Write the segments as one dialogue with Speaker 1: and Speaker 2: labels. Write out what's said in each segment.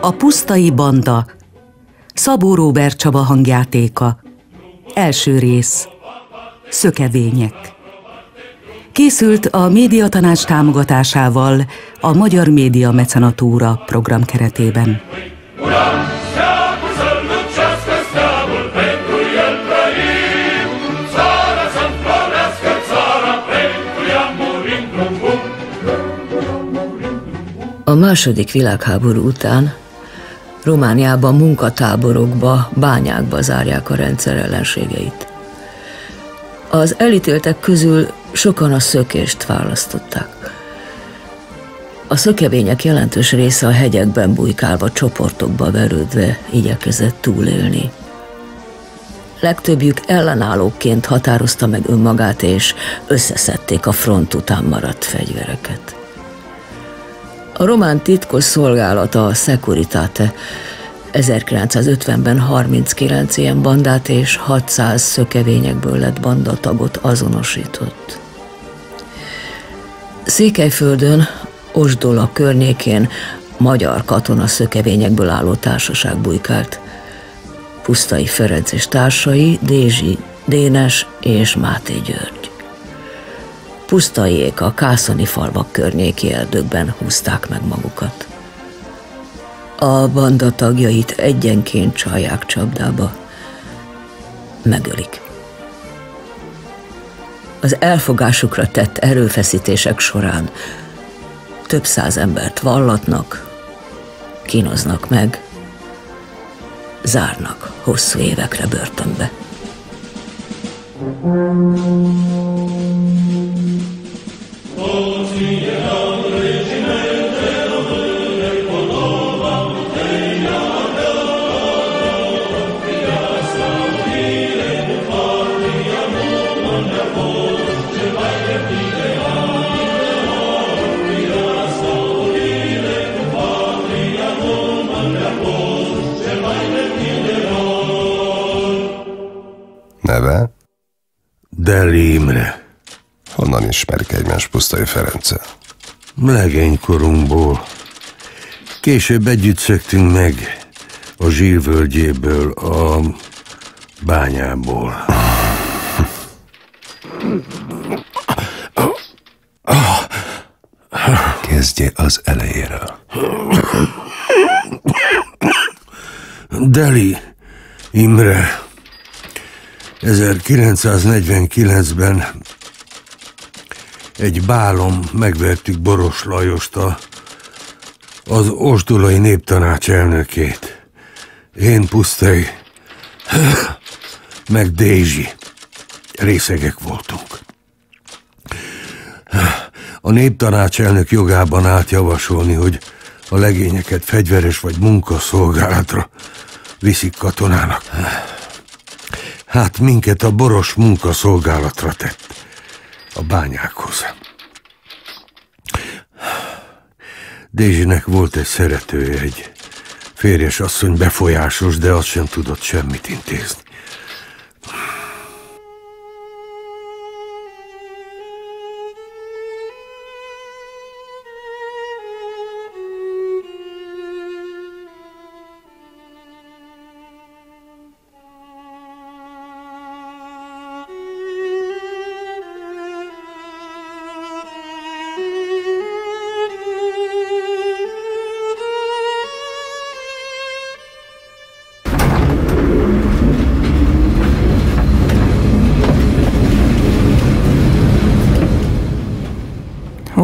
Speaker 1: A pusztai banda. Szabó Róbert Csaba hangjátéka. Első rész. Szökevények Készült a Médiatanács támogatásával a Magyar Média Mecenatúra program keretében.
Speaker 2: A második világháború után Romániában munkatáborokba, bányákba zárják a rendszer ellenségeit. Az elítéltek közül sokan a szökést választották. A szökevények jelentős része a hegyekben bujkálva, csoportokba verődve igyekezett túlélni. Legtöbbjük ellenállóként határozta meg önmagát, és összeszedték a front után maradt fegyvereket. A román titkos szolgálata, a Securitate 1950-ben 39 ilyen bandát és 600 szökevényekből lett bandatagot azonosított. Székelyföldön, Osdola környékén magyar katona szökevényekből álló társaság bujkált. Pusztai Ferenc és társai, Dézsi, Dénes és Máté György. Pusztaiék a kászoni falvak környéki erdőkben húzták meg magukat. A banda tagjait egyenként csalják csapdába. Megölik. Az elfogásukra tett erőfeszítések során több száz embert vallatnak, kínoznak meg, zárnak hosszú évekre börtönbe.
Speaker 3: Neve?
Speaker 4: Deli Imre.
Speaker 3: Honnan ismerik egymás Pusztai Ferenccel?
Speaker 4: Legénykorunkból. Később együtt szöktünk meg a zsírvölgyéből, a bányából.
Speaker 3: Kezdje az elejéről.
Speaker 4: Deli Imre 1949-ben egy bálom megvertük Boros Lajost, a, az Osdolai Néptanács elnökét. Én pusztai, meg Dézsi. Részegek voltunk. A néptanács elnök jogában állt javasolni, hogy a legényeket fegyveres vagy munkaszolgálatra viszik katonának. Hát minket a boros munkaszolgálatra tett a bányákhoz. Dézsinek volt egy szeretője, egy férjes asszony befolyásos, de az sem tudott semmit intézni.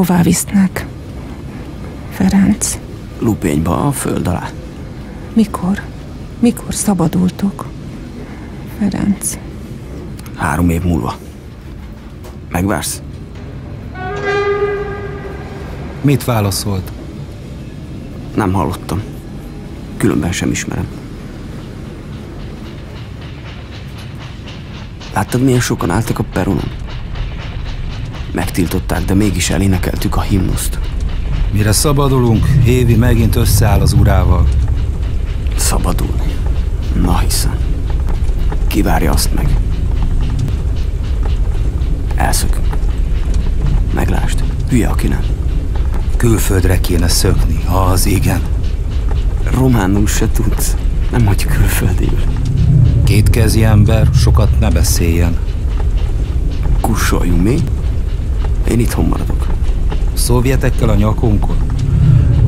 Speaker 5: Hová visznek? Ferenc,
Speaker 6: Lupényba, a föld alá.
Speaker 5: mikor? Mikor szabadultok? Ferenc,
Speaker 6: Három év múlva. Megvársz?
Speaker 7: Mit válaszolt?
Speaker 6: Nem hallottam. Különben sem ismerem. Láttad, milyen sokan álltak a peronon? Megtiltották, de mégis elénekeltük a himnuszt.
Speaker 7: Mire szabadulunk, Évi megint összeáll az urával.
Speaker 6: Szabadulni. Na hiszen. Kivárja azt meg. Elszökünk. Meglásd, hülye, aki nem.
Speaker 7: Külföldre kéne szökni, az igen.
Speaker 6: Románul se tudsz. Nem vagy külföldéül.
Speaker 7: Kétkezi ember, sokat ne beszéljen.
Speaker 6: Kussoljunk mi? Én itthon maradok.
Speaker 7: Szovjetekkel a nyakunkon.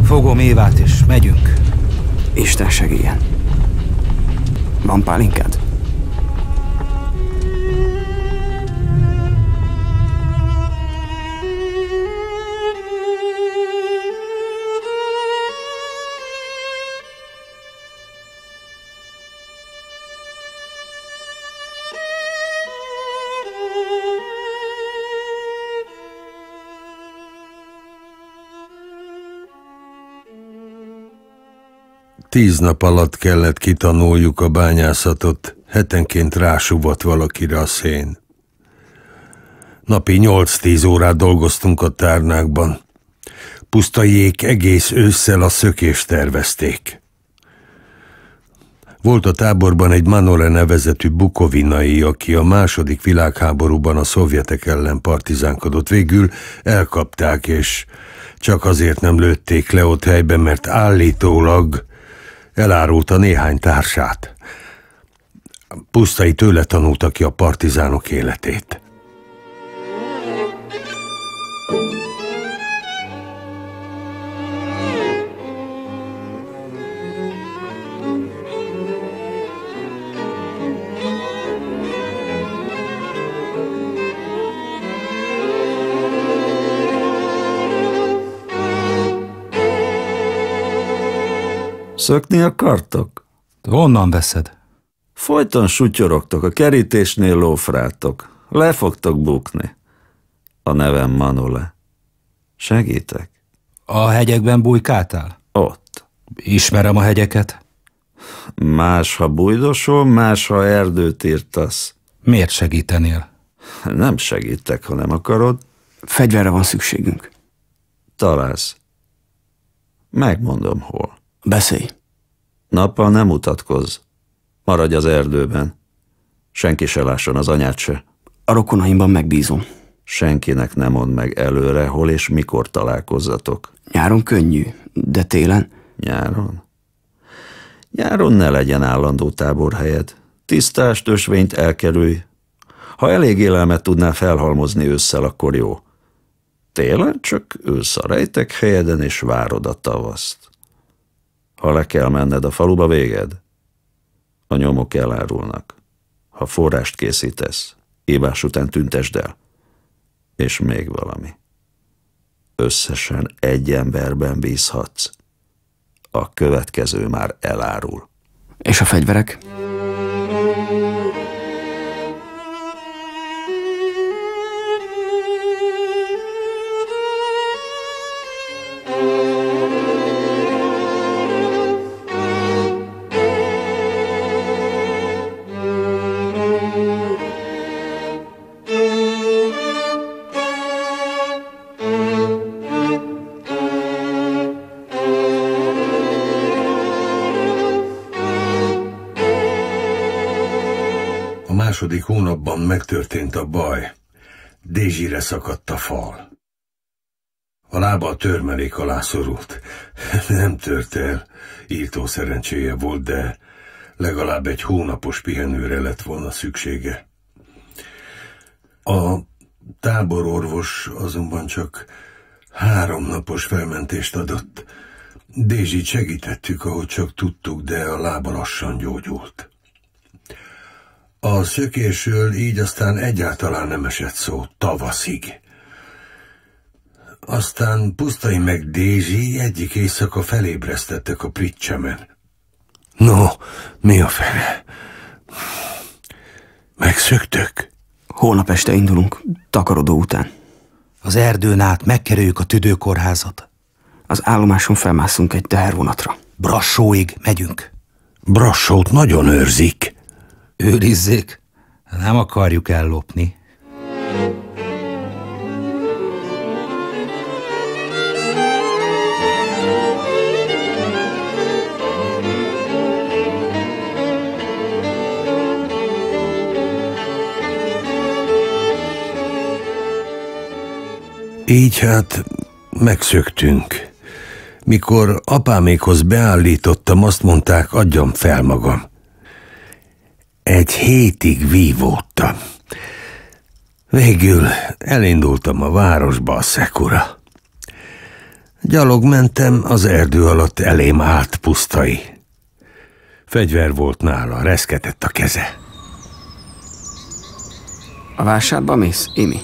Speaker 7: Fogom Évát és megyünk.
Speaker 6: Isten segélyen. Van pálinkád?
Speaker 4: Tíz nap alatt kellett kitanuljuk a bányászatot, hetenként rásúvott valakire a szén. Napi nyolc-tíz órát dolgoztunk a tárnákban. Pusztaiék egész ősszel a szökést tervezték. Volt a táborban egy Manole nevezetű bukovinai, aki a második világháborúban a szovjetek ellen partizánkodott. Végül elkapták, és csak azért nem lőtték le ott helyben, mert állítólag elárulta néhány társát. Pusztai tőle tanulta ki a partizánok életét.
Speaker 8: Szökni akartok?
Speaker 7: Honnan veszed?
Speaker 8: Folyton sutyorogtok, a kerítésnél lófrátok. Le fogtok bukni. A nevem Manule. Segítek?
Speaker 7: A hegyekben bujkáltál?
Speaker 8: Ott.
Speaker 7: Ismerem a hegyeket.
Speaker 8: Más, ha bújdosol, más, ha erdőt írtasz.
Speaker 7: Miért segítenél?
Speaker 8: Nem segítek, ha nem akarod.
Speaker 6: Fegyverre van szükségünk.
Speaker 8: Találsz. Megmondom, hol.
Speaker 6: Beszélj.
Speaker 8: Nappal nem mutatkozz. Maradj az erdőben. Senki se lásson az anyát se.
Speaker 6: A rokonaimban megbízom.
Speaker 8: Senkinek nem mond meg előre, hol és mikor találkozzatok.
Speaker 6: Nyáron könnyű, de télen?
Speaker 8: Nyáron? Nyáron ne legyen állandó táborhelyed. Tisztás ösvényt elkerülj. Ha elég élelmet tudnál felhalmozni ősszel, akkor jó. Télen csak ülsz a rejtek helyeden és várod a tavaszt. Ha le kell menned a faluba, véged. A nyomok elárulnak. Ha forrást készítesz, ívás után tüntesd el. És még valami. Összesen egy emberben bízhatsz. A következő már elárul.
Speaker 6: És a fegyverek?
Speaker 4: Hónapban megtörtént a baj. Dézsire szakadt a fal. A lába a törmelék alá szorult. Nem tört el, írtó szerencséje volt, de legalább egy hónapos pihenőre lett volna szüksége. A tábororvos azonban csak három napos felmentést adott. Dézsit segítettük, ahogy csak tudtuk, de a lába lassan gyógyult. A szökésről így aztán egyáltalán nem esett szó tavaszig. Aztán Pusztai meg Dézsi egyik éjszaka felébresztettek a pricsemen. No, mi a fene? Megszöktök?
Speaker 6: Holnap este indulunk, takarodó után.
Speaker 7: Az erdőn át megkerüljük a tüdőkórházat.
Speaker 6: Az állomáson felmászunk egy tehervonatra.
Speaker 7: Brassóig megyünk.
Speaker 4: Brassót nagyon őrzik
Speaker 7: őrizzék, nem akarjuk ellopni.
Speaker 4: Így hát megszöktünk. Mikor apámékhoz beállítottam, azt mondták, adjam fel magam. Egy hétig vívódtam. Végül elindultam a városba a szekura. Gyalog mentem, az erdő alatt elém állt pusztai. Fegyver volt nála, reszketett a keze.
Speaker 6: A vásárba mész, Imi?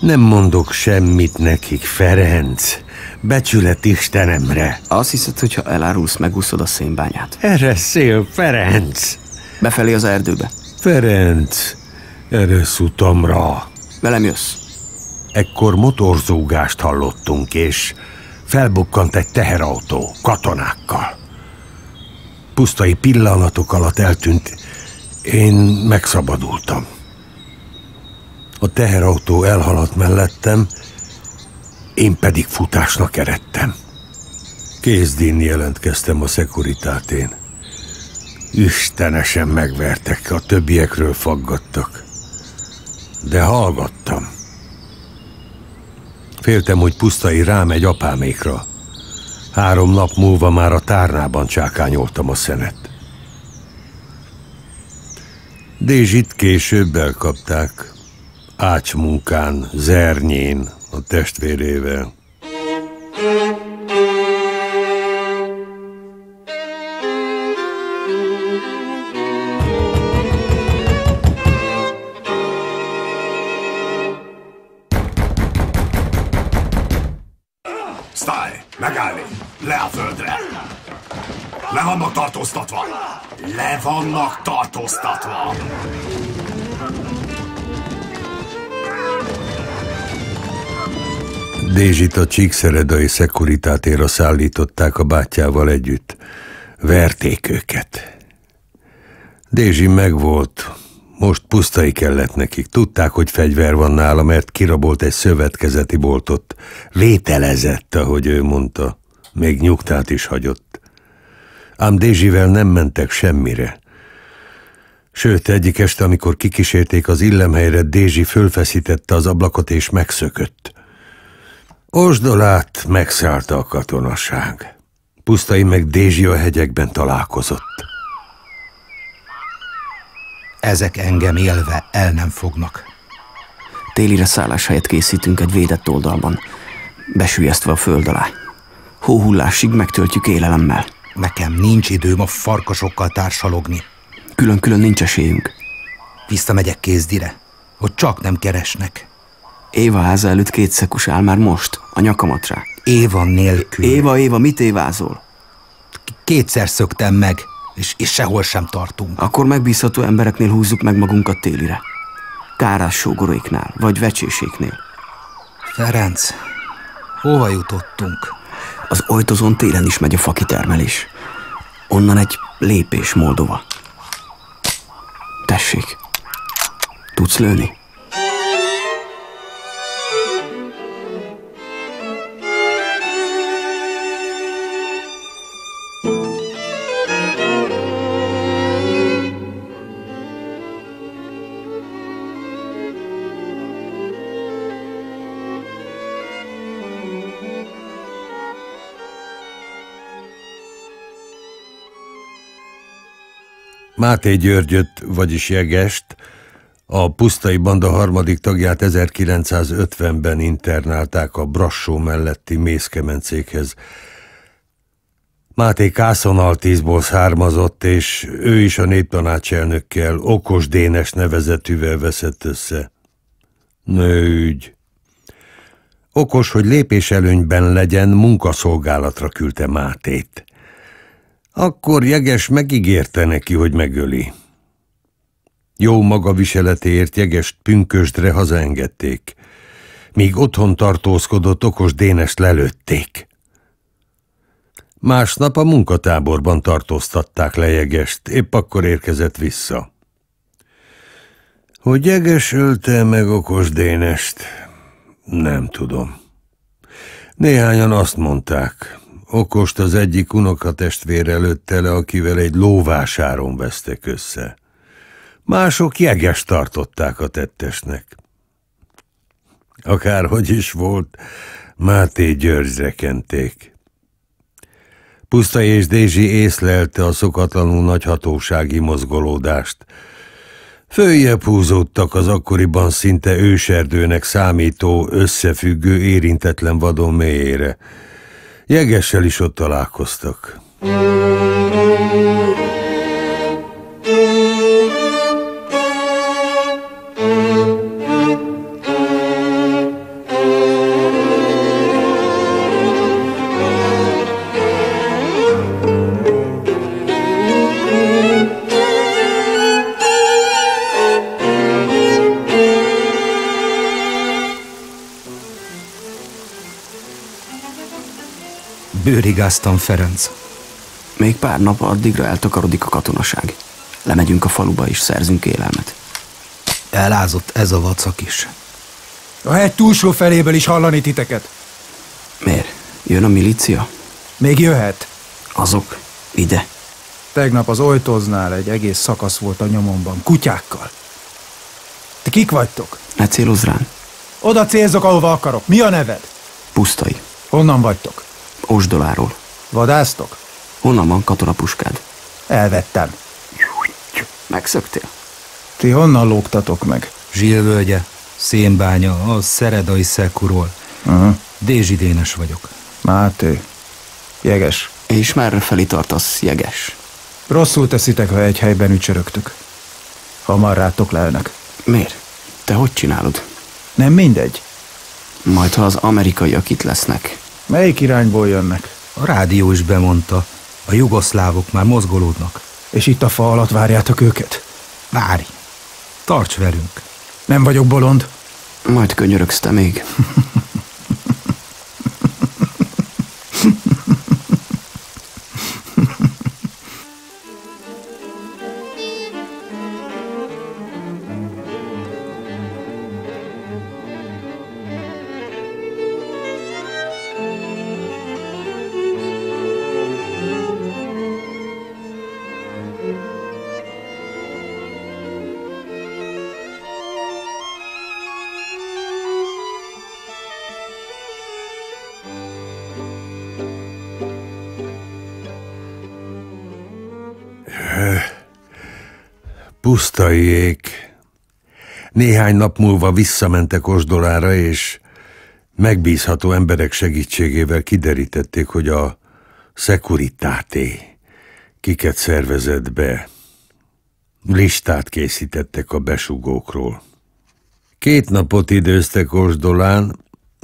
Speaker 4: Nem mondok semmit nekik, Ferenc. Becsület Istenemre.
Speaker 6: Azt hiszed, hogy ha elárulsz, megúszod a szénbányát.
Speaker 4: Erre szél, Ferenc.
Speaker 6: Befelé az erdőbe.
Speaker 4: Ferenc, erre szutamra.
Speaker 6: Velem jössz.
Speaker 4: Ekkor motorzógást hallottunk, és felbukkant egy teherautó katonákkal. Pusztai pillanatok alatt eltűnt. Én megszabadultam. A teherautó elhaladt mellettem, én pedig futásnak eredtem. Kézdin jelentkeztem a szekuritátén. Istenesen megvertek, a többiekről faggattak. De hallgattam. Féltem, hogy pusztai rámegy apámékra. Három nap múlva már a tárnában csákányoltam a szenet. Dézsit később elkapták. Ácsmunkán, zernyén, a testvérével.
Speaker 9: Tartóztatva!
Speaker 4: Dézsit a csíkszeredai szekuritátéra szállították a bátyjával együtt. Verték őket. Dézsi megvolt. Most pusztai kellett nekik. Tudták, hogy fegyver van nála, mert kirabolt egy szövetkezeti boltot. Vételezett, ahogy ő mondta. Még nyugtát is hagyott. Ám Dézsivel nem mentek semmire. Sőt, egyik este, amikor kikísérték az illemhelyre, Dézsi fölfeszítette az ablakot és megszökött. Osdolát megszállta a katonaság. Pusztai meg Dézsi a hegyekben találkozott.
Speaker 7: Ezek engem élve el nem fognak.
Speaker 6: Télire szálláshelyet készítünk egy védett oldalban, besülyeztve a föld alá. Hóhullásig megtöltjük élelemmel.
Speaker 7: Nekem nincs időm a farkasokkal társalogni.
Speaker 6: Külön-külön nincs esélyünk.
Speaker 7: Visszamegyek kézdire, hogy csak nem keresnek.
Speaker 6: Éva háza előtt két szekus áll már most, a nyakamat rá.
Speaker 7: Éva nélkül.
Speaker 6: Éva, Éva, mit évázol?
Speaker 7: Kétszer szöktem meg, és, és sehol sem tartunk.
Speaker 6: Akkor megbízható embereknél húzzuk meg magunkat télire. Kárás sógoréknál, vagy vecséséknél.
Speaker 7: Ferenc, hova jutottunk?
Speaker 6: Az Ojtozon télen is megy a fakitermelés. Onnan egy lépés Moldova. Tessék, tudsz lőni?
Speaker 4: Máté Györgyöt, vagyis Jegest, a pusztai banda harmadik tagját 1950-ben internálták a Brassó melletti mészkemencékhez. Máté Kászonaltízból származott, és ő is a néptanácselnökkel, Okos Dénes nevezetűvel veszett össze. Nőügy. Okos, hogy lépéselőnyben legyen, munkaszolgálatra küldte Mátét. Akkor Jeges megígérte neki, hogy megöli. Jó maga viseletéért Jegest pünkösdre hazaengedték. Míg otthon tartózkodott, okos Dénest lelőtték. Másnap a munkatáborban tartóztatták le Jegest, épp akkor érkezett vissza. Hogy Jeges ölte meg okos Dénest, nem tudom. Néhányan azt mondták, Okost az egyik unokatestvér előtte le, akivel egy lóvásáron vesztek össze. Mások jeges tartották a tettesnek. Akárhogy is volt, Máté Györgyre kenték. Puszta és Dézsi észlelte a szokatlanul nagy hatósági mozgolódást. Följebb húzódtak az akkoriban szinte őserdőnek számító, összefüggő, érintetlen vadon mélyére. Jegessel is ott találkoztak.
Speaker 7: Bőrigáztam Ferenc.
Speaker 6: Még pár nap addigra eltakarodik a katonaság. Lemegyünk a faluba és szerzünk élelmet.
Speaker 7: Elázott ez a vacak is.
Speaker 10: A hegy túlsó feléből is hallani titeket.
Speaker 6: Miért? Jön a milícia?
Speaker 10: Még jöhet.
Speaker 6: Azok? Ide?
Speaker 10: Tegnap az Oltoznál egy egész szakasz volt a nyomomban, kutyákkal. Ti kik vagytok?
Speaker 6: Ne célozz rám.
Speaker 10: Oda célzok, ahova akarok. Mi a neved?
Speaker 6: Pusztai.
Speaker 10: Honnan vagytok?
Speaker 6: Osdoláról.
Speaker 10: Vadásztok?
Speaker 6: Honnan van katonapuskád?
Speaker 10: Elvettem.
Speaker 6: Megszöktél?
Speaker 10: Ti honnan lógtatok meg?
Speaker 7: Zsilvölgye, Szénbánya, a Szeredai Szekuról.
Speaker 10: Uh-huh.
Speaker 7: Dézsi Dénes vagyok.
Speaker 10: Máté. Jeges.
Speaker 6: És merre felé tartasz, jeges?
Speaker 10: Rosszul teszitek, ha egy helyben ücsörögtök. Hamar rátok lelnek.
Speaker 6: Miért? Te hogy csinálod?
Speaker 10: Nem mindegy.
Speaker 6: Majd, ha az amerikaiak itt lesznek.
Speaker 10: Melyik irányból jönnek?
Speaker 7: A rádió is bemondta. A jugoszlávok már mozgolódnak.
Speaker 10: És itt a fa alatt várjátok őket?
Speaker 7: Várj! Tarts velünk!
Speaker 10: Nem vagyok bolond.
Speaker 6: Majd könyörögsz te még.
Speaker 4: Pusztaiék. Néhány nap múlva visszamentek Osdolára, és megbízható emberek segítségével kiderítették, hogy a Securitáté kiket szervezett be. Listát készítettek a besugókról. Két napot időztek Osdolán,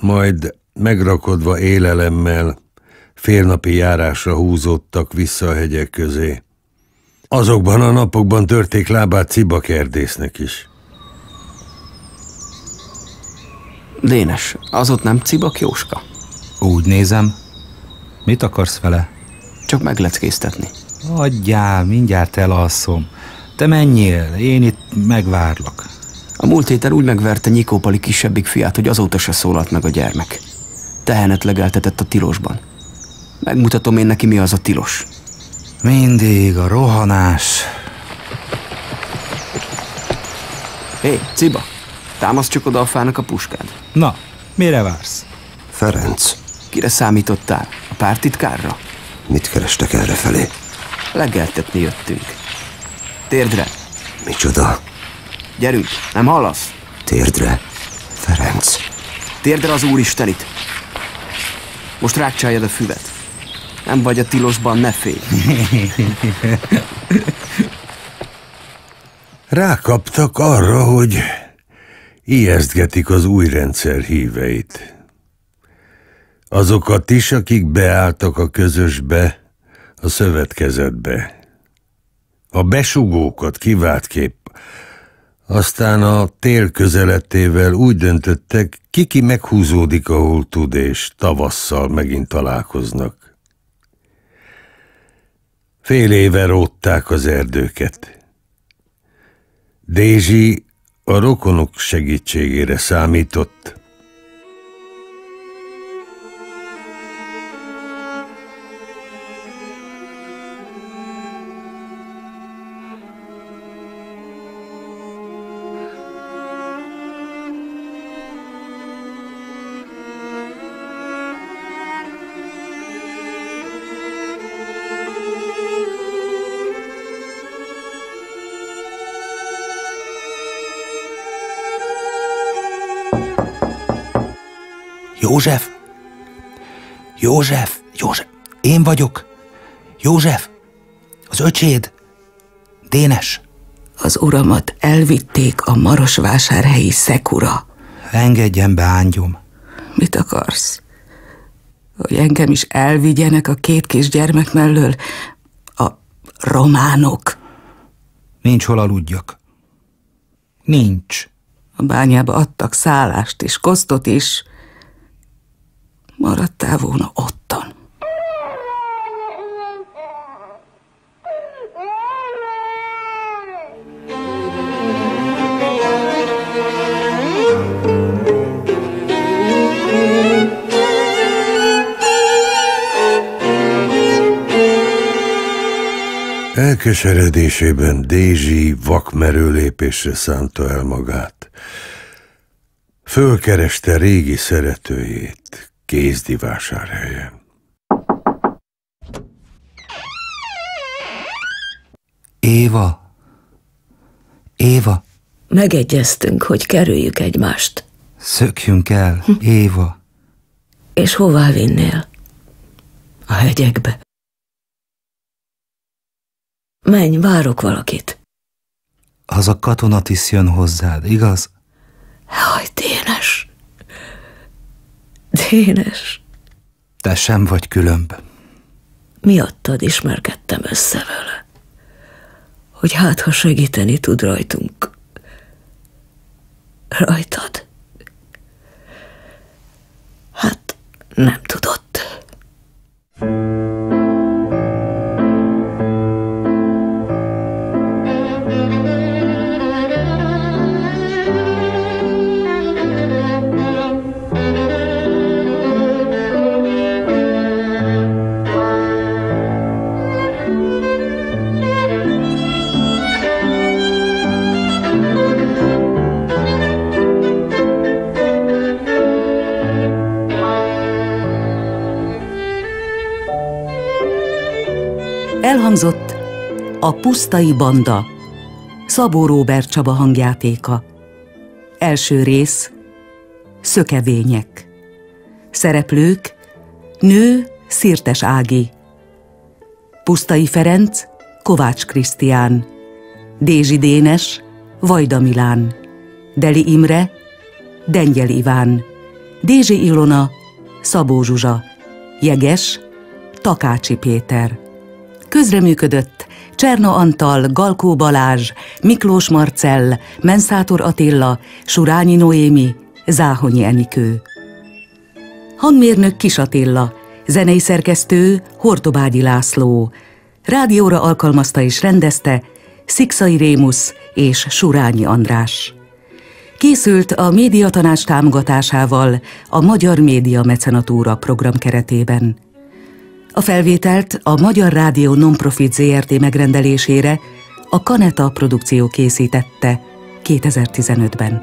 Speaker 4: majd megrakodva élelemmel félnapi járásra húzódtak vissza a hegyek közé. Azokban a napokban törték lábát cibakerdésznek is.
Speaker 6: Dénes, az ott nem Cibak Jóska?
Speaker 7: Úgy nézem. Mit akarsz vele?
Speaker 6: Csak megleckéztetni.
Speaker 7: Adjál, mindjárt elalszom. Te menjél, én itt megvárlak.
Speaker 6: A múlt héten úgy megverte Nyikópali kisebbik fiát, hogy azóta se szólalt meg a gyermek. Tehenet legeltetett a tilosban. Megmutatom én neki, mi az a tilos.
Speaker 7: Mindig a rohanás.
Speaker 6: Hé, Ciba, támasz csak oda a fának a puskád.
Speaker 7: Na, mire vársz?
Speaker 11: Ferenc,
Speaker 6: Kire számítottál? A pártitkárra?
Speaker 11: mit kerestek erre felé?
Speaker 6: Legeltetni jöttünk. Térdre,
Speaker 11: Micsoda?
Speaker 6: gyerünk, nem hallasz?
Speaker 11: Térdre. Ferenc.
Speaker 6: Térdre az úristenit. Most rákcsáljad a füvet. Nem vagy a tilosban, ne félj.
Speaker 4: Rákaptak arra, hogy ijesztgetik az új rendszer híveit. Azokat is, akik beálltak a közösbe, a szövetkezetbe. A besugókat kiváltképp. Aztán a tél közelettével úgy döntöttek, kiki meghúzódik, ahol tud, és tavasszal megint találkoznak. Fél éve rótták az erdőket. Dézsi a rokonok segítségére számított.
Speaker 7: József! József! József! Én vagyok! József! Az öcséd! Dénes!
Speaker 5: Az uramat elvitték a marosvásárhelyi szekura.
Speaker 7: Engedjen be, ángyom.
Speaker 5: Mit akarsz? Hogy engem is elvigyenek a két kis gyermek mellől a románok.
Speaker 7: Nincs hol aludjak. Nincs.
Speaker 5: A bányába adtak szállást is, kosztot is. Maradtál volna ottan.
Speaker 4: Elkeseredésében Dézsi vakmerő lépésre szánta el magát. Fölkereste régi szeretőjét Kézdi vásárhelyen.
Speaker 7: Éva! Éva!
Speaker 2: Megegyeztünk, hogy kerüljük egymást.
Speaker 7: Szökjünk el, Éva!
Speaker 2: És hová vinnél? A hegyekbe. Menj, várok valakit.
Speaker 7: Az a katonatiszt jön hozzád, igaz?
Speaker 2: Haj, Dénes. Dénes.
Speaker 7: Te sem vagy különb.
Speaker 2: Miattad ismerkedtem össze vele. Hogy hát, ha segíteni tud rajtunk. Rajtad? Hát, nem tudott.
Speaker 1: A Pusztai Banda, Szabó Róbert Csaba hangjátéka. Első rész, Szökevények. Szereplők, nő Szirtes Ági, Pusztai Ferenc, Kovács Krisztián, Dézsi Dénes, Vajda Milán, Deli Imre, Dengyel Iván, Dézsi Ilona, Szabó Zsuzsa, Jeges, Takácsi Péter. Közreműködött Cserna Antal, Galkó Balázs, Miklós Marcell, Menszátor Attila, Surányi Noémi, Záhonyi Enikő. Hangmérnök Kis Attila, zenei szerkesztő Hortobágyi László, rádióra alkalmazta és rendezte Szikszai Rémusz és Surányi András. Készült a médiatanács támogatásával a Magyar Média Mecenatúra program keretében. A felvételt a Magyar Rádió Nonprofit ZRT megrendelésére a Kaneta produkció készítette 2015-ben.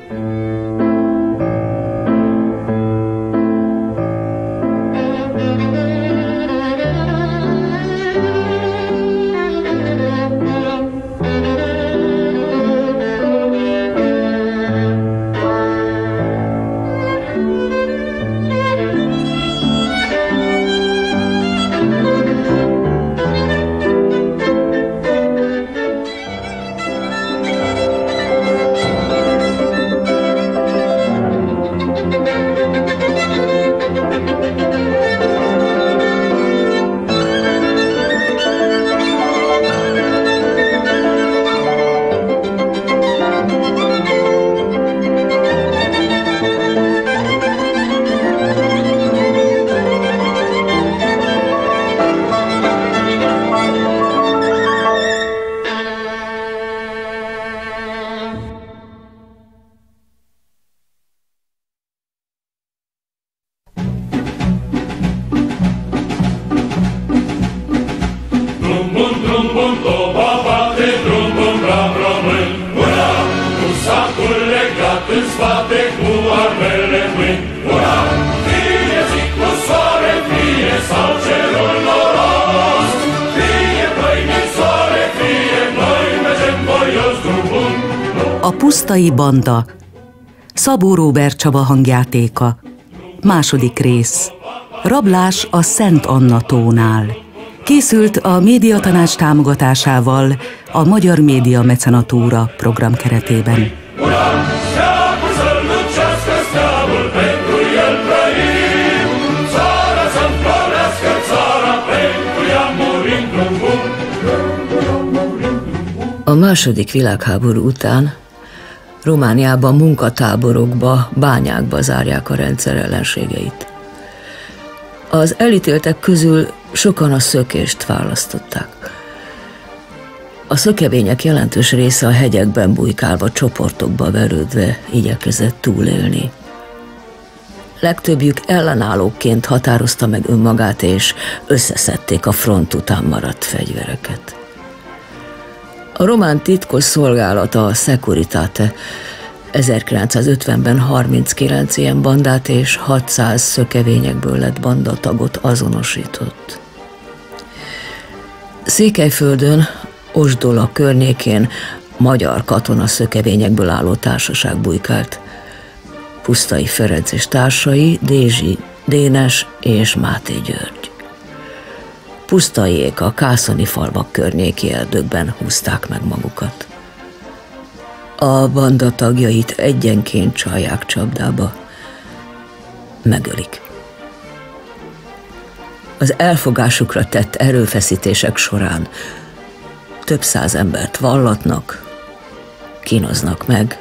Speaker 1: Banda, Szabó Róbert Csaba hangjátéka. Második rész. Rablás a Szent Anna tónál. Készült a Médiatanács támogatásával a Magyar Média Mecenatúra program keretében.
Speaker 2: A második világháború után Romániában munkatáborokba, bányákba zárják a rendszer ellenségeit. Az elítéltek közül sokan a szökést választották. A szökevények jelentős része a hegyekben bujkálva, csoportokba verődve igyekezett túlélni. Legtöbbjük ellenállóként határozta meg önmagát, és összeszedték a front után maradt fegyvereket. A román titkos szolgálata, a Securitate 1950-ben 39 ilyen bandát és 600 szökevényekből lett bandatagot azonosított. Székelyföldön, Osdola környékén magyar katona szökevényekből álló társaság bujkált. Pusztai Ferenc és társai, Dézsi, Dénes és Máté György. Pusztaiék a Kászoni falvak környéki erdőkben húzták meg magukat. A banda tagjait egyenként csalják csapdába. Megölik. Az elfogásukra tett erőfeszítések során több száz embert vallatnak, kínoznak meg,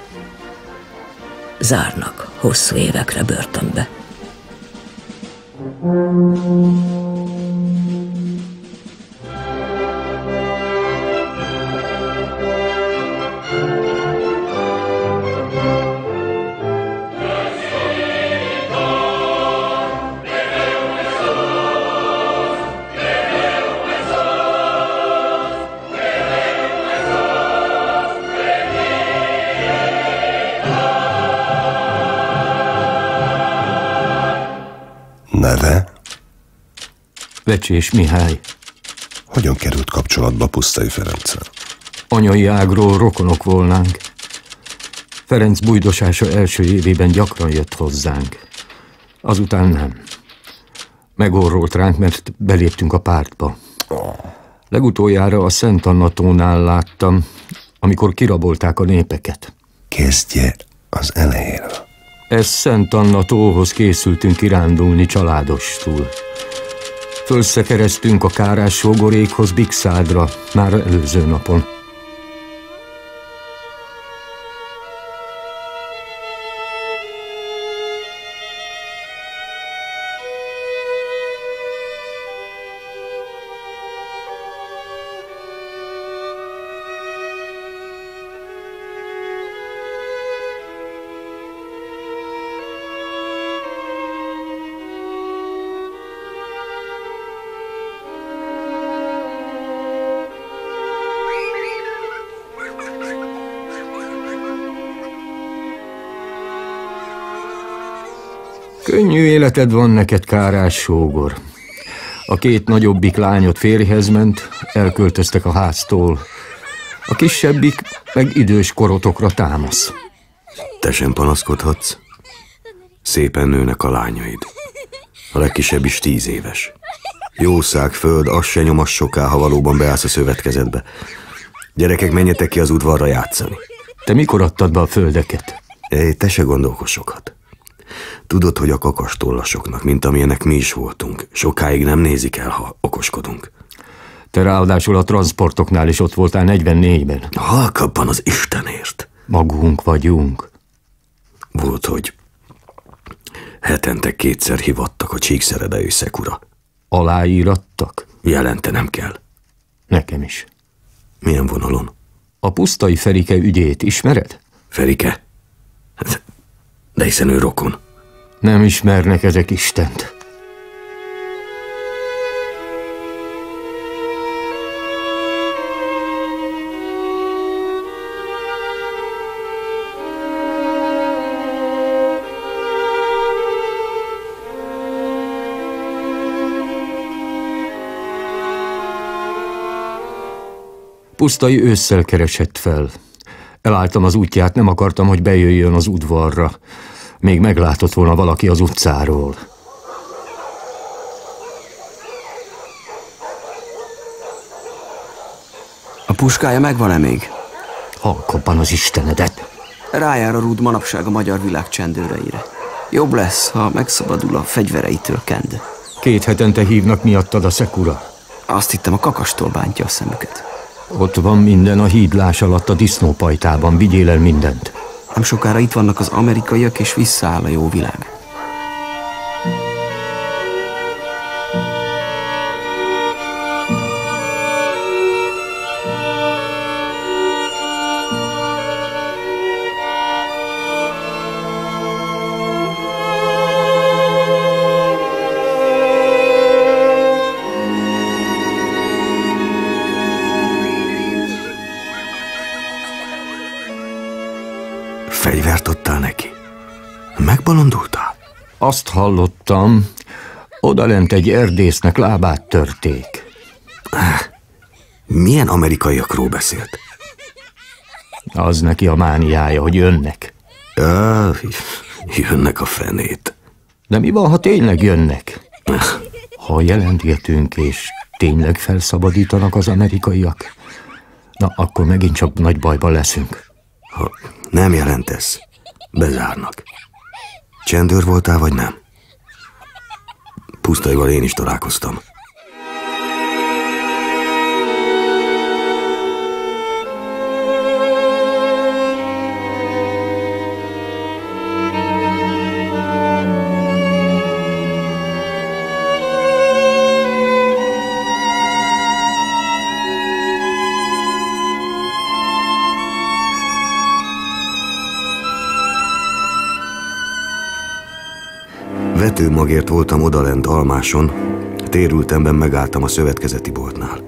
Speaker 2: zárnak hosszú évekre börtönbe.
Speaker 3: Neve?
Speaker 12: Vecsés Mihály.
Speaker 3: Hogyan került kapcsolatba Pusztai Ferenccel?
Speaker 12: Anyai ágról rokonok volnánk. Ferenc bújdosása első évében gyakran jött hozzánk. Azután nem. Megorrolt ránk, mert beléptünk a pártba. Legutoljára a Szent Anna tónál láttam, amikor kirabolták a népeket.
Speaker 3: Kezdje az elejéről.
Speaker 12: Ez Szent Anna tóhoz készültünk kirándulni családostul. Fölszekereztünk a kárás sógorékhoz Bixádra már előző napon. Életed van neked, kárás sógor. A két nagyobbik lányod férjhez ment, elköltöztek a háztól. A kisebbik meg idős korotokra támasz.
Speaker 11: Te sem panaszkodhatsz. Szépen nőnek a lányaid. A legkisebb is tíz éves. Jószág föld, az se nyomas soká, ha valóban beállsz a szövetkezetbe. Gyerekek, menjetek ki az udvarra játszani.
Speaker 12: Te mikor adtad be a földeket?
Speaker 11: É, te se gondolkos sokat. Tudod, hogy a kakastollasoknak, mint amilyenek mi is voltunk, sokáig nem nézik el, ha okoskodunk.
Speaker 12: Te ráadásul a transportoknál is ott voltál 44-ben.
Speaker 11: Halkabban az Istenért.
Speaker 12: Magunk vagyunk.
Speaker 11: Volt, hogy hetente kétszer hivattak a csíkszeredei szekura.
Speaker 12: Aláírattak?
Speaker 11: Jelentenem kell.
Speaker 12: Nekem is.
Speaker 11: Milyen vonalon?
Speaker 12: A pusztai Ferike ügyét ismered?
Speaker 11: Ferike? De hiszen ő rokon.
Speaker 12: Nem ismernek ezek Istent. Pusztai ősszel keresett fel. Elálltam az útját, nem akartam, hogy bejöjjön az udvarra. Még meglátott volna valaki az utcáról.
Speaker 6: A puskája megvan-e még?
Speaker 12: Halkobban az istenedet.
Speaker 6: Rájár a rúd manapság a magyar világ csendőreire. Jobb lesz, ha megszabadul a fegyvereitől kend.
Speaker 12: Két hetente hívnak miattad a szekura.
Speaker 6: Azt hittem, a kakastól bántja a szemüket.
Speaker 12: Ott van minden a hídlás alatt a disznópajtában, vigyél el mindent.
Speaker 6: Nem sokára itt vannak az amerikaiak, és visszaáll a jó világ.
Speaker 11: Megbalondultál?
Speaker 12: Azt hallottam, odalent egy erdésznek lábát törték.
Speaker 11: Milyen amerikaiakról beszélt?
Speaker 12: Az neki a mániája, hogy jönnek.
Speaker 11: Ja, jönnek a fenét.
Speaker 12: De mi van, ha tényleg jönnek? Ha jelentgetünk, és tényleg felszabadítanak az amerikaiak, na akkor megint csak nagy bajban leszünk.
Speaker 11: Ha nem jelentesz, bezárnak. Csendőr voltál, vagy nem? Pusztaival én is találkoztam. Vetőmagért voltam odalent Almáson, térültemben megálltam a szövetkezeti boltnál.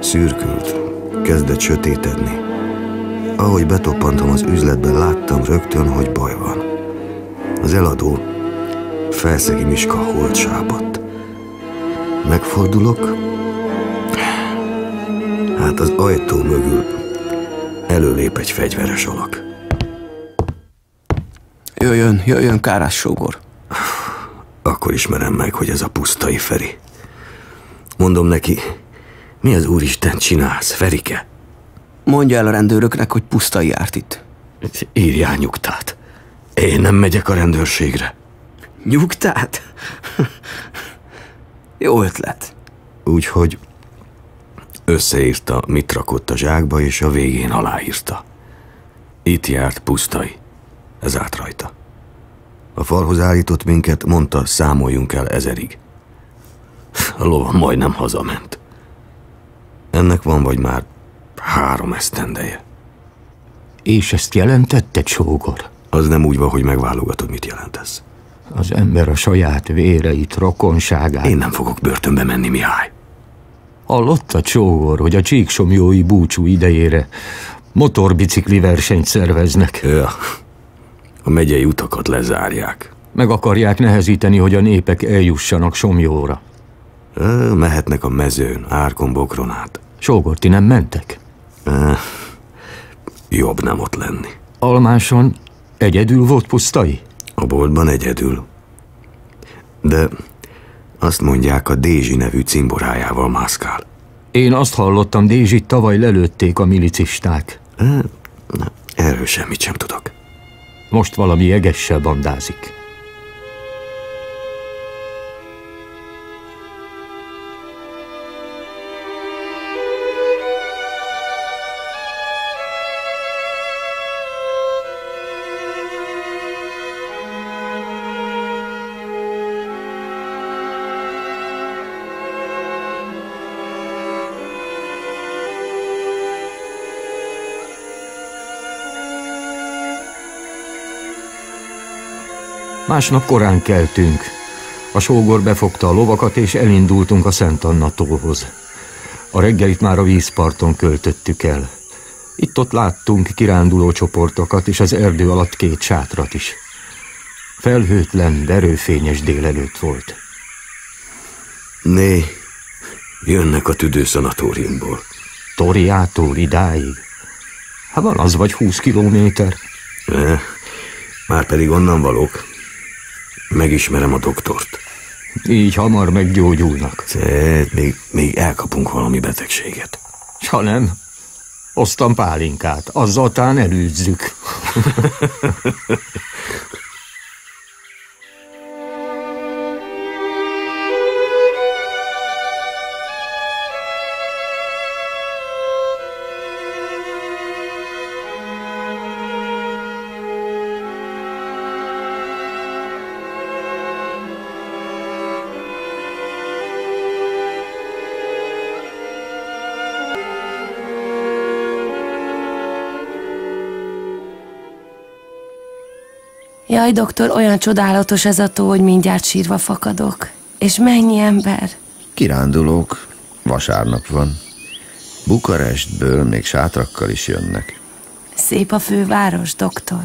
Speaker 11: Szürkült, kezdett sötétedni. Ahogy betoppantam az üzletbe, láttam rögtön, hogy baj van. Az eladó, felszegi Miska holt sápadt. Megfordulok, hát az ajtó mögül előlép egy fegyveres alak.
Speaker 6: Jöjjön, jöjjön, kárás sógor.
Speaker 11: Akkor ismerem meg, hogy ez a pusztai Feri. Mondom neki, mi az úristen csinálsz, Ferike?
Speaker 6: Mondja el a rendőröknek, hogy pusztai járt itt.
Speaker 11: Írjál nyugtát. Én nem megyek a rendőrségre.
Speaker 6: Nyugtát? Jó ötlet.
Speaker 11: Úgyhogy összeírta, mit rakott a zsákba, és a végén aláírta. Itt járt pusztai. Ez állt rajta. A falhoz állított minket, mondta, számoljunk el ezerig. A lovam majdnem hazament. Ennek van vagy már három esztendeje.
Speaker 12: És ezt jelentette, sógor?
Speaker 11: Az nem úgy van, hogy megválogatod, mit jelentesz.
Speaker 12: Az ember a saját véreit, rokonságát.
Speaker 11: Én nem fogok börtönbe menni, Mihály.
Speaker 12: Hallotta csógor, hogy a csíksomjói búcsú idejére motorbicikli versenyt szerveznek.
Speaker 11: Ja, a megyei utakat lezárják.
Speaker 12: Meg akarják nehezíteni, hogy a népek eljussanak Somjóra.
Speaker 11: Ö, mehetnek a mezőn, árkon bokron át.
Speaker 12: Sógor, ti nem mentek?
Speaker 11: Ö, jobb nem ott lenni.
Speaker 12: Almáson egyedül volt pusztai?
Speaker 11: A boltban egyedül. De azt mondják, a Dézsi nevű cimborájával mászkál.
Speaker 12: Én azt hallottam, Dézsit tavaly lelőtték a milicisták.
Speaker 11: Erről semmit sem tudok.
Speaker 12: Most valami jegessel bandázik. Másnap korán keltünk. A sógor befogta a lovakat, és elindultunk a Szent Anna tóhoz. A reggelit már a vízparton költöttük el. Itt-ott láttunk kiránduló csoportokat, és az erdő alatt két sátrat is. Felhőtlen, derőfényes délelőtt volt.
Speaker 11: Né, jönnek a tüdőszanatóriumból.
Speaker 12: Toriától idáig? Hát van az vagy húsz kilométer.
Speaker 11: Ne, Már pedig onnan valók. Megismerem a doktort.
Speaker 12: Így hamar meggyógyulnak.
Speaker 11: Tehát még, még elkapunk valami betegséget.
Speaker 12: S ha nem, hoztam pálinkát, azzal tán elűzzük.
Speaker 13: Jaj, doktor, olyan csodálatos ez a tó, hogy mindjárt sírva fakadok. És mennyi ember?
Speaker 14: Kirándulók, vasárnap van. Bukarestből még sátrakkal is jönnek.
Speaker 13: Szép a főváros, doktor.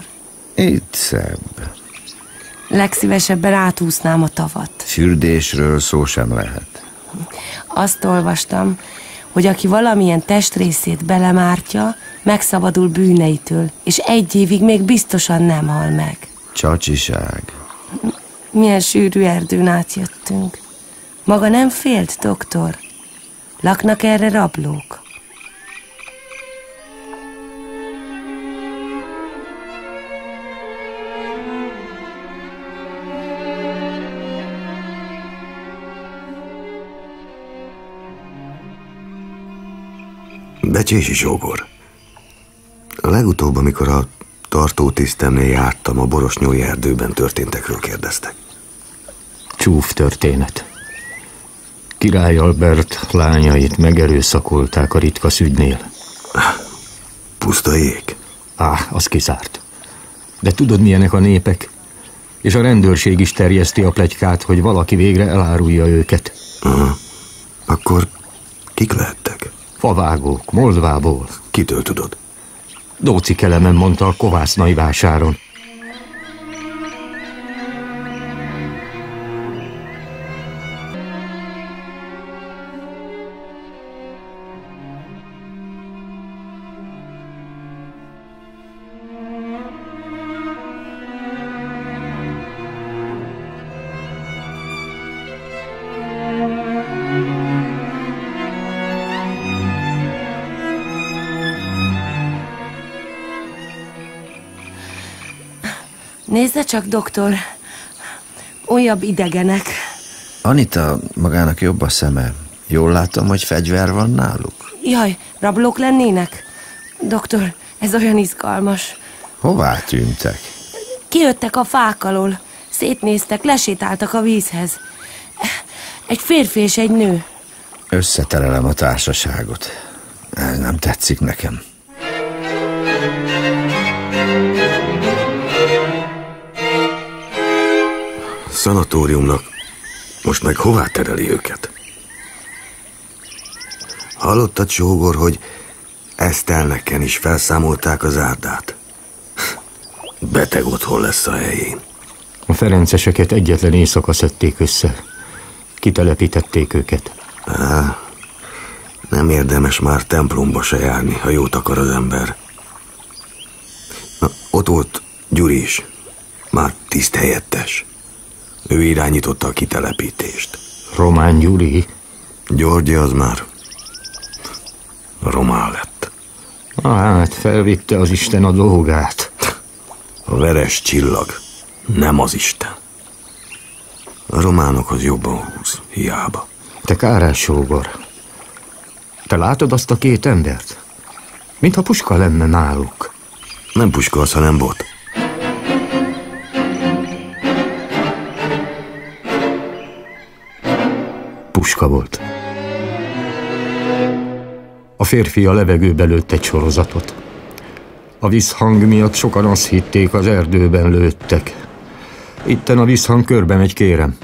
Speaker 14: Itt szebb.
Speaker 13: Legszívesebben átúsznám a tavat.
Speaker 14: Fürdésről szó sem lehet.
Speaker 13: Azt olvastam, hogy aki valamilyen testrészét belemártja, megszabadul bűneitől, és egy évig még biztosan nem hal meg.
Speaker 14: Csacsiság.
Speaker 13: Milyen sűrű erdőn átjöttünk. Maga nem félt, doktor? Laknak erre rablók?
Speaker 11: Becsési sógor. A legutóbb, amikor a tartótisztemnél jártam, a Borosnyói erdőben történtekről kérdeztek.
Speaker 12: Csúf történet. Király Albert lányait megerőszakolták a ritka szügynél.
Speaker 11: Puszta ég?
Speaker 12: Á, az kizárt. De tudod, milyenek a népek? És a rendőrség is terjeszti a plegykát, hogy valaki végre elárulja őket.
Speaker 11: Aha. Akkor kik lehettek?
Speaker 12: Favágók, Moldvából.
Speaker 11: Kitől tudod?
Speaker 12: Dóci Kelemen mondta a kovásznai vásáron.
Speaker 13: Csak, doktor. Újabb idegenek.
Speaker 14: Anita, magának jobb a szeme. Jól látom, hogy fegyver van náluk.
Speaker 13: Jaj, rablók lennének? Doktor, ez olyan izgalmas.
Speaker 14: Hová tűntek?
Speaker 13: Kijöttek a fák alól. Szétnéztek, lesétáltak a vízhez. Egy férfi és egy nő.
Speaker 14: Összeterelem a társaságot. Ez nem tetszik nekem.
Speaker 11: Szanatóriumnak most meg hová tereli őket? Hallottad, sógor, hogy Esztelneken is felszámolták az árdát? Beteg otthon lesz a helyén.
Speaker 12: A ferenceseket egyetlen éjszaka szedték össze. Kitelepítették őket.
Speaker 11: Á, nem érdemes már templomba se járni, ha jót akar az ember. Na, ott volt Gyuri is, már tiszt helyettes. Ő irányította a kitelepítést.
Speaker 12: Román Gyuri?
Speaker 11: Györgyi az már román lett.
Speaker 12: Hát felvitte az Isten a dolgát.
Speaker 11: A veres csillag nem az Isten. A románokhoz jobban húz, hiába.
Speaker 12: Te kárás sógor. Te látod azt a két embert? Mintha puska lenne náluk.
Speaker 11: Nem puska az, hanem bot.
Speaker 12: Puska volt. A férfi a levegőbe lőtt egy sorozatot. A visszhang miatt sokan azt hitték, az erdőben lőttek. Itten a visszhang körbe megy, kérem.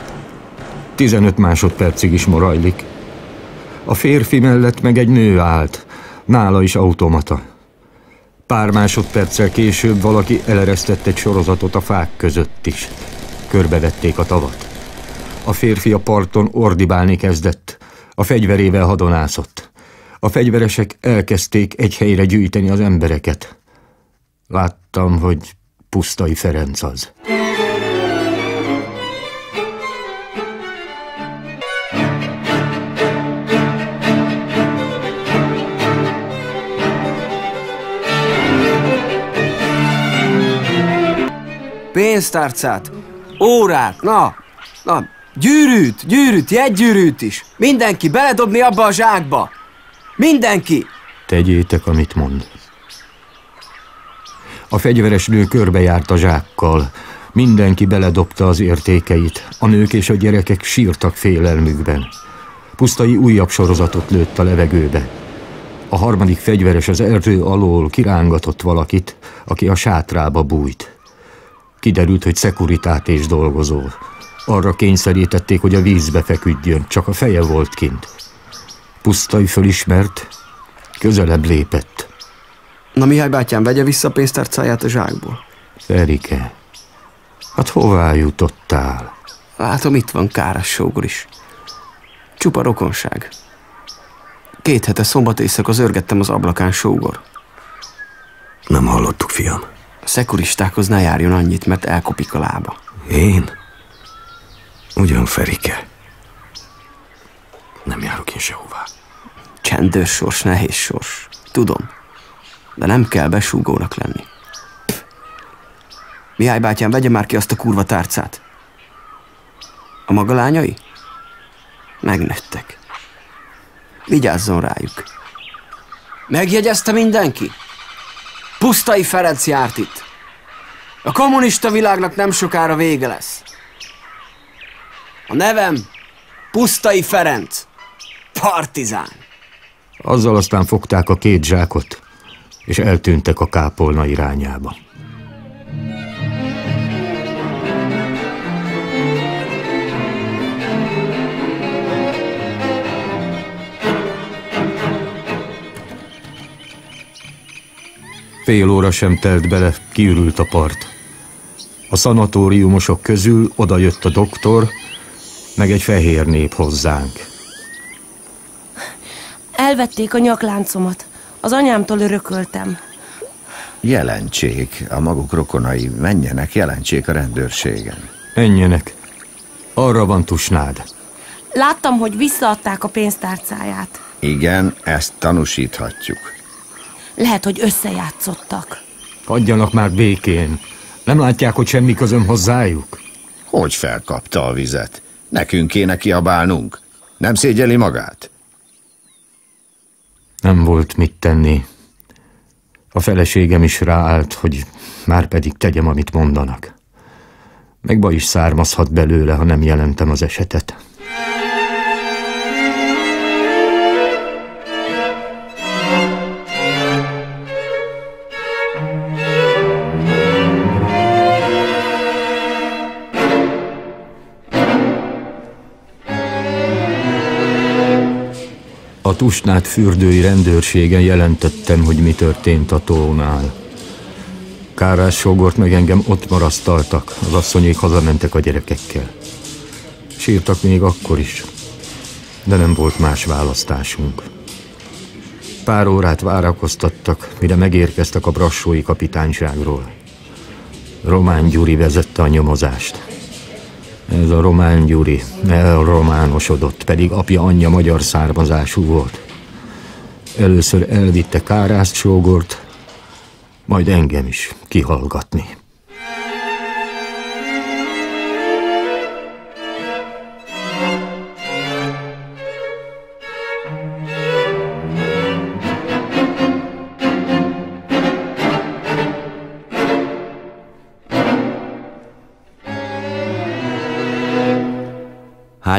Speaker 12: 15 másodpercig is morajlik. A férfi mellett meg egy nő állt, nála is automata. Pár másodperccel később valaki eleresztett egy sorozatot a fák között is. Körbevették a tavat. A férfi a parton ordibálni kezdett. A fegyverével hadonászott. A fegyveresek elkezdték egy helyre gyűjteni az embereket. Láttam, hogy Pusztai Ferenc az.
Speaker 6: Pénztárcát, órát, na, na, gyűrűt, gyűrűt, jegygyűrűt is. Mindenki beledobni abba a zsákba. Mindenki!
Speaker 12: Tegyétek, amit mond. A fegyveres nő körbejárt a zsákkal. Mindenki beledobta az értékeit. A nők és a gyerekek sírtak félelmükben. Pusztai újabb sorozatot lőtt a levegőbe. A harmadik fegyveres az erdő alól kirángatott valakit, aki a sátrába bújt. Kiderült, hogy szekuritátés dolgozó. Arra kényszerítették, hogy a vízbe feküdjön, csak a feje volt kint. Pusztai fölismert, közelebb lépett.
Speaker 6: Na Mihály bátyám, vegye vissza a pénztárcáját a zsákból.
Speaker 12: Ferike, hát hová jutottál?
Speaker 6: Látom, itt van Káras sógor is. Csupa rokonság. Két hete szombat éjszaka zörgettem az ablakán sógor.
Speaker 11: Nem hallottuk, fiam.
Speaker 6: A szekuristákhoz ne járjon annyit, mert elkopik a lába.
Speaker 11: Én? Ugyan, Ferike. Nem járok én sehová.
Speaker 6: Csendős sors, nehéz sors. Tudom. De nem kell besúgónak lenni. Pff. Mihály bátyám, vegye már ki azt a kurva tárcát. A maga lányai? Megnőttek. Vigyázzon rájuk. Megjegyezte mindenki? Pusztai Ferenc járt itt. A kommunista világnak nem sokára vége lesz. A nevem Pusztai Ferenc. Partizán.
Speaker 12: Azzal aztán fogták a két zsákot, és eltűntek a kápolna irányába. Fél óra sem telt bele, kiürült a part. A szanatóriumosok közül odajött a doktor, meg egy fehér nép hozzánk.
Speaker 13: Elvették a nyakláncomat. Az anyámtól örököltem.
Speaker 14: Jelentsék, a maguk rokonai, menjenek, jelentsék a rendőrségen.
Speaker 12: Menjenek. Arra van tusnád.
Speaker 13: Láttam, hogy visszaadták a pénztárcáját.
Speaker 14: Igen, ezt tanúsíthatjuk.
Speaker 13: Lehet, hogy összejátszottak.
Speaker 12: Hagyjanak már békén. Nem látják, hogy semmi közöm hozzájuk?
Speaker 14: Hogy felkapta a vizet? Nekünk kéne kiabálnunk. Nem szégyeli magát?
Speaker 12: Nem volt mit tenni. A feleségem is ráállt, hogy már pedig tegyem, amit mondanak. Meg baj is származhat belőle, ha nem jelentem az esetet. A Tusnát fürdői rendőrségen jelentettem, hogy mi történt a tónál. Kárás sógort meg engem ott marasztaltak, az asszonyék hazamentek a gyerekekkel. Sírtak még akkor is, de nem volt más választásunk. Pár órát várakoztattak, mire megérkeztek a brassói kapitányságról. Román Gyuri vezette a nyomozást. Ez a román Gyuri elrománosodott, pedig apja anyja magyar származású volt. Először elvitte Kárászt sógort, majd engem is kihallgatni.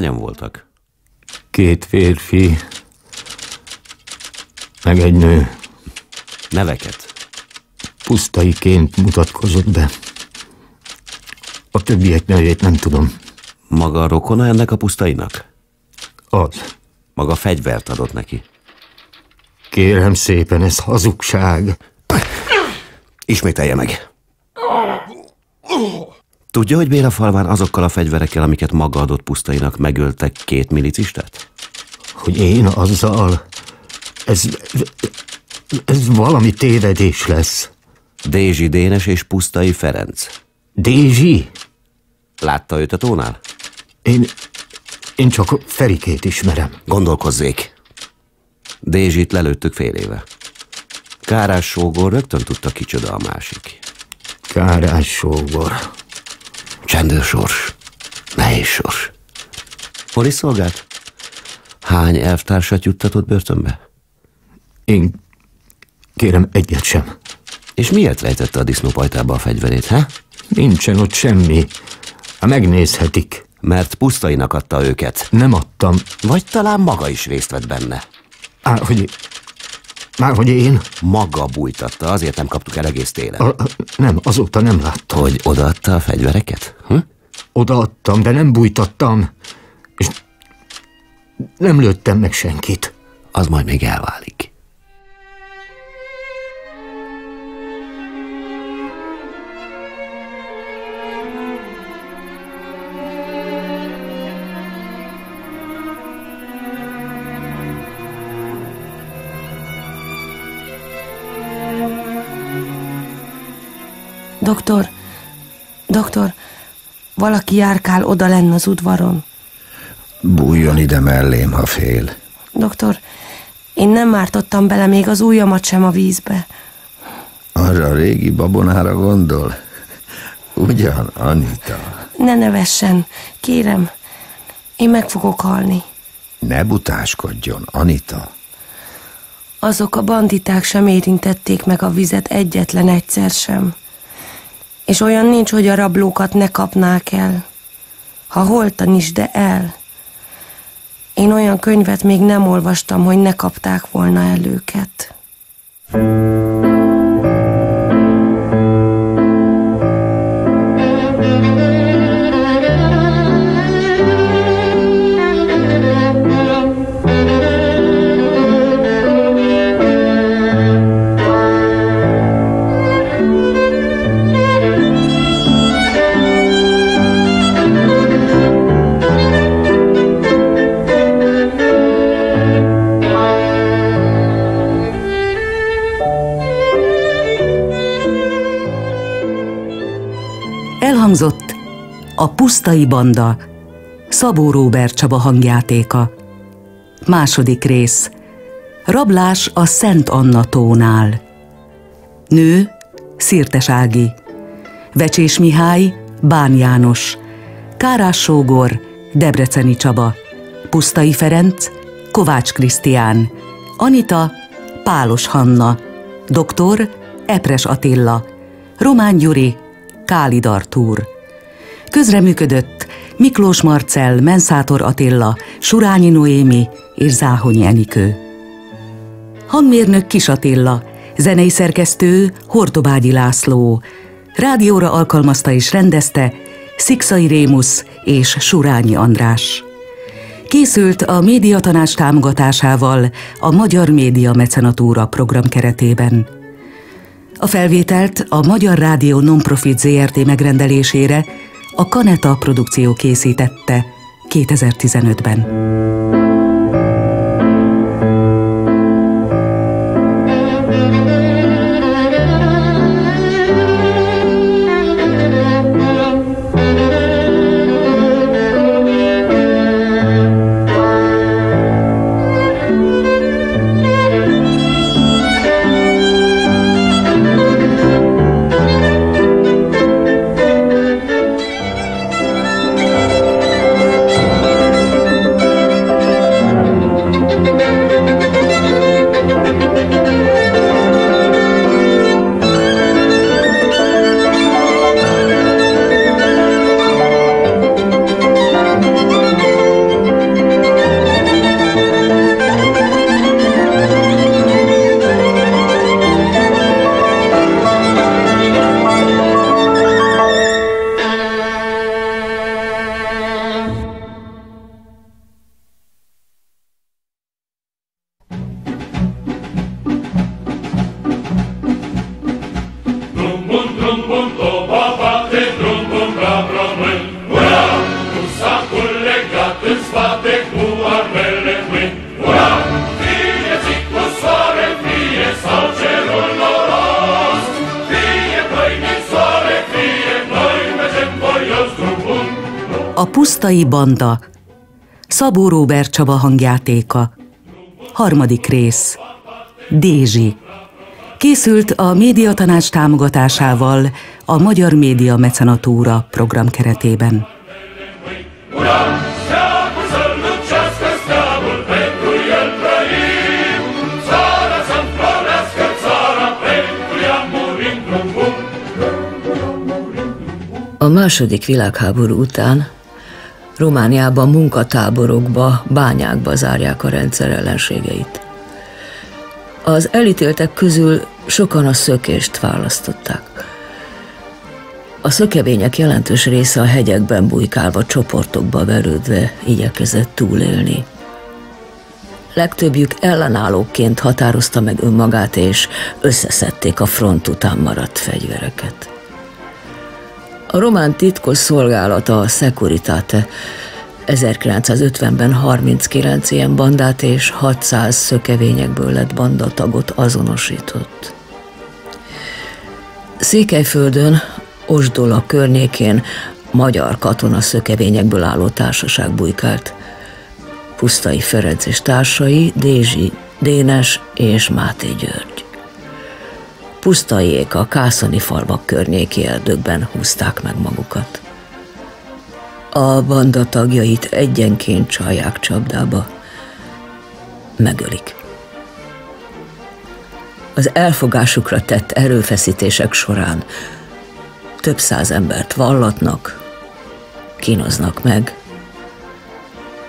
Speaker 11: Hányan voltak?
Speaker 12: Két férfi, meg egy nő.
Speaker 11: Neveket?
Speaker 12: Pusztaiként mutatkozott be. A többiek nevét nem tudom.
Speaker 11: Maga a rokona ennek a pusztainak?
Speaker 12: Az.
Speaker 11: Maga fegyvert adott neki?
Speaker 12: Kérem szépen, ez hazugság.
Speaker 11: Ismételje meg. Tudja, hogy Béla falván azokkal a fegyverekkel, amiket maga adott pusztainak, megöltek két milicistát?
Speaker 12: Hogy én azzal... Ez... Ez valami tévedés lesz.
Speaker 15: Dézsi Dénes és Pusztai Ferenc.
Speaker 12: Dézsi?
Speaker 15: Látta őt a tónál?
Speaker 12: Én, én csak Ferikét ismerem.
Speaker 15: Gondolkozzék. Dézsit lelőttük fél éve. Kárás sógor rögtön tudta kicsoda a másik.
Speaker 12: Kárás sógor.
Speaker 15: Csendő sors. Nehéz sors. Hol is szolgált? Hány elvtársat juttatott börtönbe?
Speaker 12: Én kérem egyet sem.
Speaker 15: És miért rejtette a disznópajtába a fegyverét, he?
Speaker 12: Nincsen ott semmi. Ha megnézhetik.
Speaker 15: Mert pusztainak adta őket.
Speaker 12: Nem adtam.
Speaker 15: Vagy talán maga is részt vett benne.
Speaker 12: Á, hogy... Már hogy én?
Speaker 15: Maga bújtatta, azért nem kaptuk el egész télen.
Speaker 12: A, nem, azóta nem láttam.
Speaker 15: Hogy odaadta a fegyvereket? Hm?
Speaker 12: Odaadtam, de nem bújtattam. És nem lőttem meg senkit.
Speaker 15: Az majd még elválik.
Speaker 13: Doktor, doktor, valaki járkál oda lenn az udvaron.
Speaker 14: Bújjon ide mellém, ha fél.
Speaker 13: Doktor, én nem mártottam bele még az ujjamat sem a vízbe.
Speaker 14: Arra a régi babonára gondol? Ugyan, Anita?
Speaker 13: Ne nevessen, kérem, én meg fogok halni.
Speaker 14: Ne butáskodjon, Anita.
Speaker 13: Azok a banditák sem érintették meg a vizet egyetlen egyszer sem. És olyan nincs, hogy a rablókat ne kapnák el. Ha holtan is, de el. Én olyan könyvet még nem olvastam, hogy ne kapták volna el őket.
Speaker 1: Elhangzott Pusztai Banda, Szabó Róbert Csaba hangjátéka. Második rész. Rablás a Szent Anna tónál. Nő, Szirtes Ági. Vecsés Mihály, Bán János. Kárás Sógor, Debreceni Csaba. Pusztai Ferenc, Kovács Krisztián. Anita, Pálos Hanna. Doktor, Epres Attila. Román Gyuri, Kálid Artúr. Közreműködött Miklós Marcell, Menszátor Attila, Surányi Noémi és Záhonyi Enikő. Hangmérnök Kis Attila, zenei szerkesztő Hortobágyi László, rádióra alkalmazta és rendezte Szikszai Rémusz és Surányi András. Készült a Médiatanács támogatásával a Magyar Média Mecenatúra program keretében. A felvételt a Magyar Rádió Nonprofit ZRT megrendelésére a Kaneta produkció készítette 2015-ben. Pusztai banda Szabó Róbert Csaba hangjátéka. Harmadik rész. Dézsi. Készült a Médiatanács támogatásával a Magyar Média Mecenatúra program keretében.
Speaker 2: A második világháború után Romániában munkatáborokba, bányákba zárják a rendszer ellenségeit. Az elítéltek közül sokan a szökést választották. A szökevények jelentős része a hegyekben bujkálva, csoportokba verődve igyekezett túlélni. Legtöbbjük ellenállóként határozta meg önmagát, és összeszedték a front után maradt fegyvereket. A román titkos szolgálata, a Securitate 1950-ben 39 ilyen bandát és 600 szökevényekből lett bandatagot azonosított. Székelyföldön, Osdola környékén magyar katona szökevényekből álló társaság bujkált. Pusztai Ferenc és társai, Dézsi, Dénes és Máté György. Pusztaiék a Kászani falvak környéki erdőkben húzták meg magukat. A banda tagjait egyenként csalják csapdába, megölik. Az elfogásukra tett erőfeszítések során több száz embert vallatnak, kínoznak meg,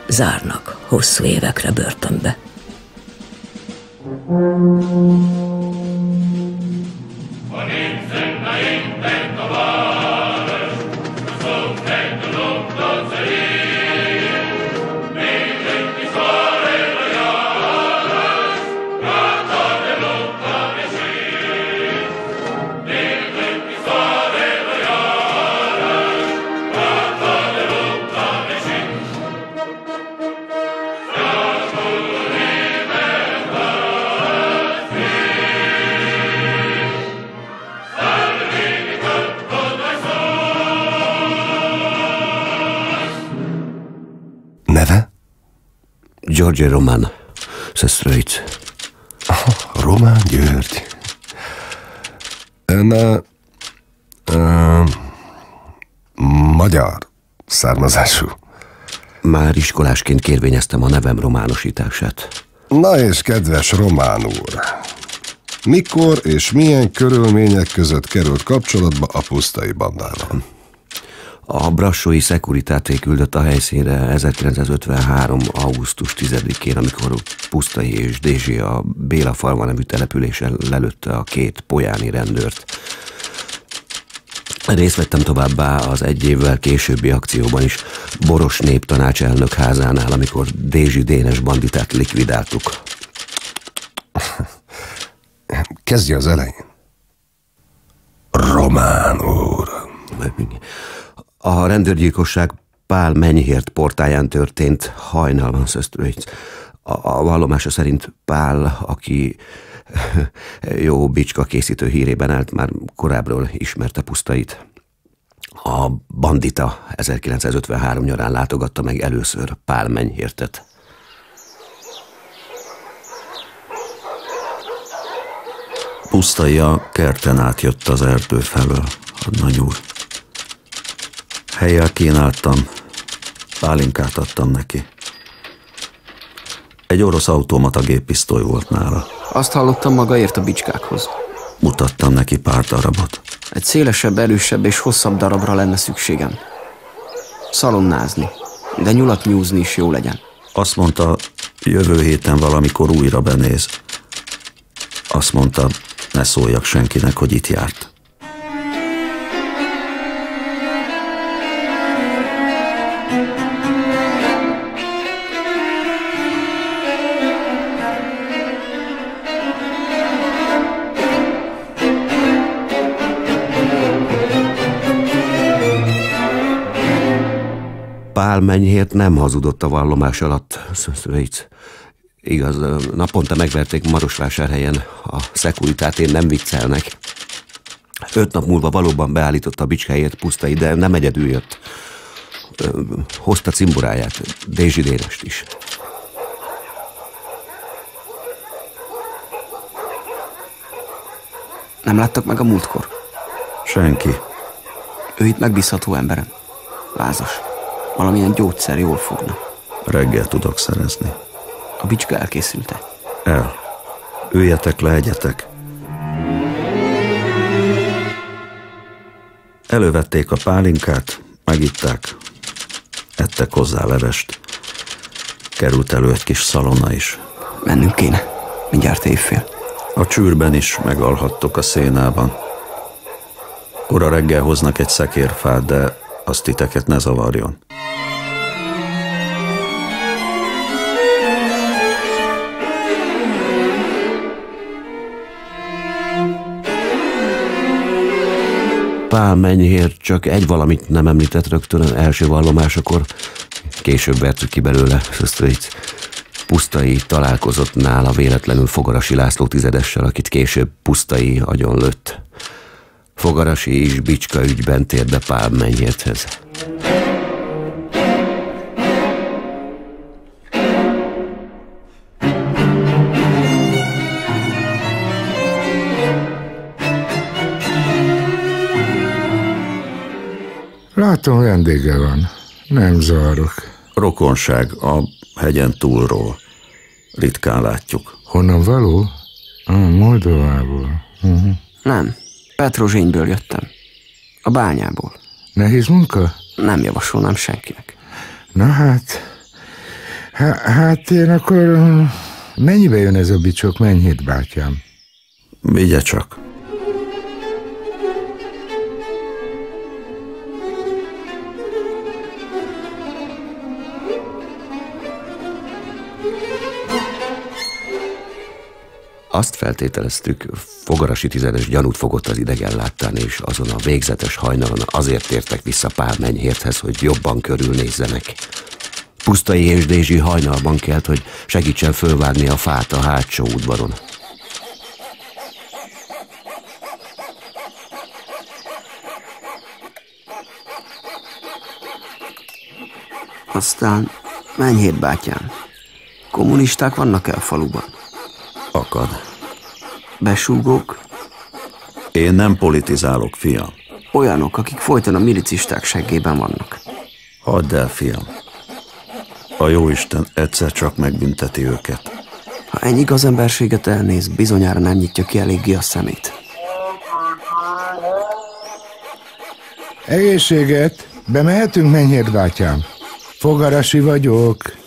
Speaker 2: zárnak hosszú évekre börtönbe.
Speaker 3: Un incendio invento va.
Speaker 15: George Roman, Szestrőic.
Speaker 3: Román György. Ön a, magyar származású.
Speaker 15: Már iskolásként kérvényeztem a nevem románosítását.
Speaker 3: Na és kedves Román úr, mikor és milyen körülmények között került kapcsolatba a pusztai bandával?
Speaker 15: A brassói szekuritáté küldött a helyszínre 1953. augusztus 10-én, amikor Pusztai és Dézsi a Béla falva nevű településen lelőtte a két pojáni rendőrt. Részt vettem továbbá az egy évvel későbbi akcióban is, Boros néptanács elnök házánál, amikor Dézsi Dénes banditát likvidáltuk.
Speaker 3: Kezdje az elején. Román úr.
Speaker 15: A rendőrgyilkosság Pál Menyhért portáján történt hajnalban, Szösztrőic. A, a vallomása szerint Pál, aki jó bicska készítő hírében állt, már korábbról ismerte pusztait. A bandita 1953 nyarán látogatta meg először Pál Menyhértet.
Speaker 8: Pusztai a kerten átjött az erdő felől, a nagy Helyjel kínáltam, pálinkát adtam neki. Egy orosz automata géppisztoly volt nála.
Speaker 6: Azt hallottam maga ért a bicskákhoz.
Speaker 8: Mutattam neki pár darabot.
Speaker 6: Egy szélesebb, erősebb és hosszabb darabra lenne szükségem. Szalonnázni, de nyulat nyúzni is jó legyen.
Speaker 8: Azt mondta, jövő héten valamikor újra benéz. Azt mondta, ne szóljak senkinek, hogy itt járt.
Speaker 15: Pál Menyhért nem hazudott a vallomás alatt, Szöszrőic. Igaz, naponta megverték Marosvásárhelyen, a szekuritátén nem viccelnek. Öt nap múlva valóban beállította a bicskáért pusztai, de nem egyedül jött. Hozta cimboráját, Dézsi Dénest is.
Speaker 6: Nem láttak meg a múltkor?
Speaker 8: Senki.
Speaker 6: Ő itt megbízható emberem. Lázas. Valamilyen gyógyszer jól fogna.
Speaker 8: Reggel tudok szerezni.
Speaker 6: A bicska elkészülte.
Speaker 8: El. Üljetek le, egyetek. Elővették a pálinkát, megitták, ettek hozzá levest. Került elő egy kis szalonna is.
Speaker 6: Mennünk kéne. Mindjárt évfél.
Speaker 8: A csűrben is megalhattok a szénában. Ura reggel hoznak egy szekérfát, de azt titeket ne zavarjon.
Speaker 15: Pál Menyhér csak egy valamit nem említett rögtön az első vallomásakor, később vertük ki belőle Szösztröic. Pusztai találkozott nála véletlenül Fogarasi László tizedessel, akit később Pusztai agyon lőtt. Fogarasi is Bicska ügyben tért be Pál Menyhérthez.
Speaker 16: Látom, vendége van. Nem zavarok.
Speaker 8: Rokonság a hegyen túlról. Ritkán látjuk.
Speaker 16: Honnan való? Ah, Moldovából. Uh-huh.
Speaker 6: Nem. Petrozsényből jöttem. A bányából.
Speaker 16: Nehéz munka?
Speaker 6: Nem javasolnám senkinek.
Speaker 16: Na hát... Há, hát én akkor... uh, Mennyibe jön ez a bicsok, mennyit, bátyám?
Speaker 8: Vigye csak.
Speaker 15: Azt feltételeztük, Fogarasi tizedes gyanút fogott az idegen láttán, és azon a végzetes hajnalon azért tértek vissza Pál Menyhérthez, hogy jobban körülnézzenek. Pusztai és Dézsi hajnalban kelt, hogy segítsen fölvágni a fát a hátsó udvaron.
Speaker 6: Aztán menj bátyám. Kommunisták vannak-e a faluban?
Speaker 8: Akad.
Speaker 6: Besúgók?
Speaker 8: Én nem politizálok, fiam.
Speaker 6: Olyanok, akik folyton a milicisták seggében vannak.
Speaker 8: Hadd el, fiam. A jóisten egyszer csak megbünteti őket.
Speaker 6: Ha ennyi gazemberséget elnéz, bizonyára nem nyitja ki eléggé a szemét.
Speaker 16: Egészséget! Bemehetünk, mennyért, bátyám? Fogarasi vagyok.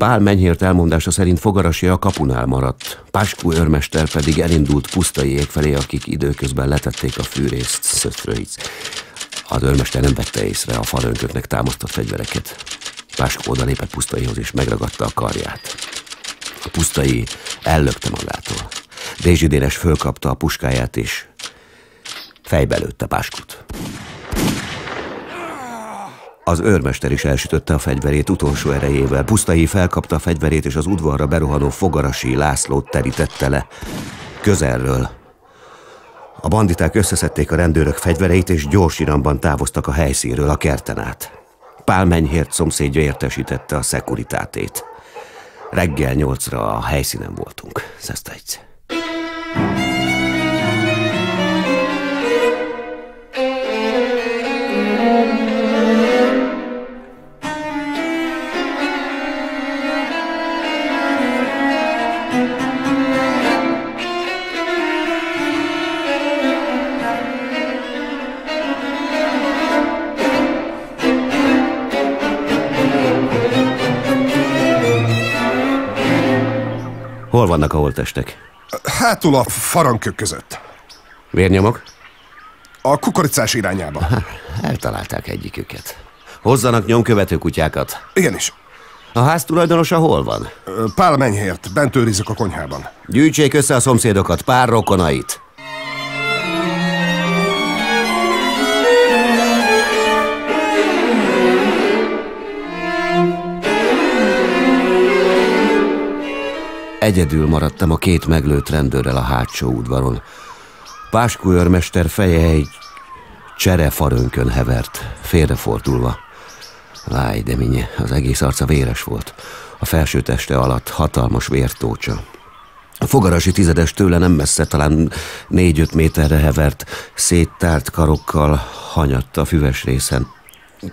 Speaker 15: Pál Menyhért elmondása szerint Fogarasi a kapunál maradt, Páskú őrmester pedig elindult pusztaiék felé, akik időközben letették a fűrészt Szösztröic. Az őrmester nem vette észre a falönköknek támasztott fegyvereket. Páskó odalépett pusztaihoz és megragadta a karját. A pusztai ellökte magától. Dézsi Dénes fölkapta a puskáját és fejbe lőtte Páskut. Az őrmester is elsütötte a fegyverét utolsó erejével. Pusztai felkapta a fegyverét, és az udvarra berohanó fogarasi Lászlót terítette le. Közelről. A banditák összeszedték a rendőrök fegyvereit, és gyors iramban távoztak a helyszínről a kerten át. Pál Menyhért szomszédja értesítette a szekuritátét. Reggel nyolcra a helyszínen voltunk. Szesztajc. Hol vannak a holtestek?
Speaker 3: Hátul a farankök között.
Speaker 15: Vérnyomok?
Speaker 3: A kukoricás irányába.
Speaker 15: Eltalálták egyiküket. Hozzanak nyomkövető kutyákat.
Speaker 3: Igenis.
Speaker 15: A ház tulajdonosa hol van?
Speaker 3: Pál mennyhért, bent őrizik a konyhában.
Speaker 15: Gyűjtsék össze a szomszédokat, pár rokonait. Egyedül maradtam a két meglőtt rendőrrel a hátsó udvaron. Páskó őrmester feje egy cserefarönkön hevert, félrefordulva. Láj, de minye, az egész arca véres volt. A felső teste alatt hatalmas vértócsa. A fogarasi tizedes tőle nem messze, talán négy-öt méterre hevert, széttárt karokkal hanyatt a füves részen.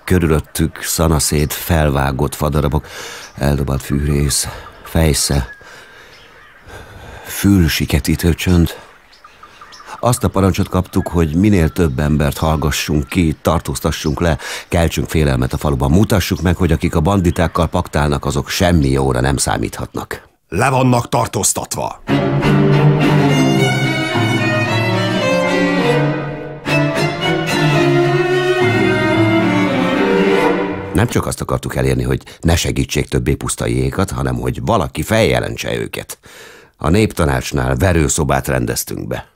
Speaker 15: Körülöttük szanaszét, felvágott fadarabok, eldobalt fűrész, fejsze, fülsiketítő csönd. Azt a parancsot kaptuk, hogy minél több embert hallgassunk ki, tartóztassunk le, keltsünk félelmet a faluban, mutassuk meg, hogy akik a banditákkal paktálnak, azok semmi jóra nem számíthatnak.
Speaker 9: Le vannak tartóztatva.
Speaker 15: Nem csak azt akartuk elérni, hogy ne segítsék többé pusztaiékat, hanem hogy valaki feljelentse őket. A néptanácsnál verőszobát rendeztünk be.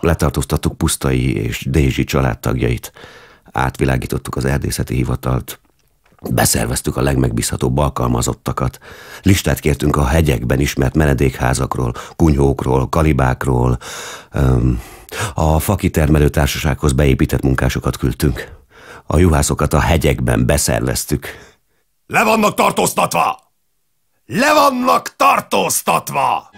Speaker 15: Letartóztattuk Pusztai és Dézsi családtagjait. Átvilágítottuk az erdészeti hivatalt. Beszerveztük a legmegbízhatóbb alkalmazottakat. Listát kértünk a hegyekben ismert menedékházakról, kunyhókról, kalibákról. A fakitermelő társasághoz beépített munkásokat küldtünk. A juhászokat a hegyekben beszerveztük.
Speaker 9: Le vannak tartóztatva! Le vannak tartóztatva!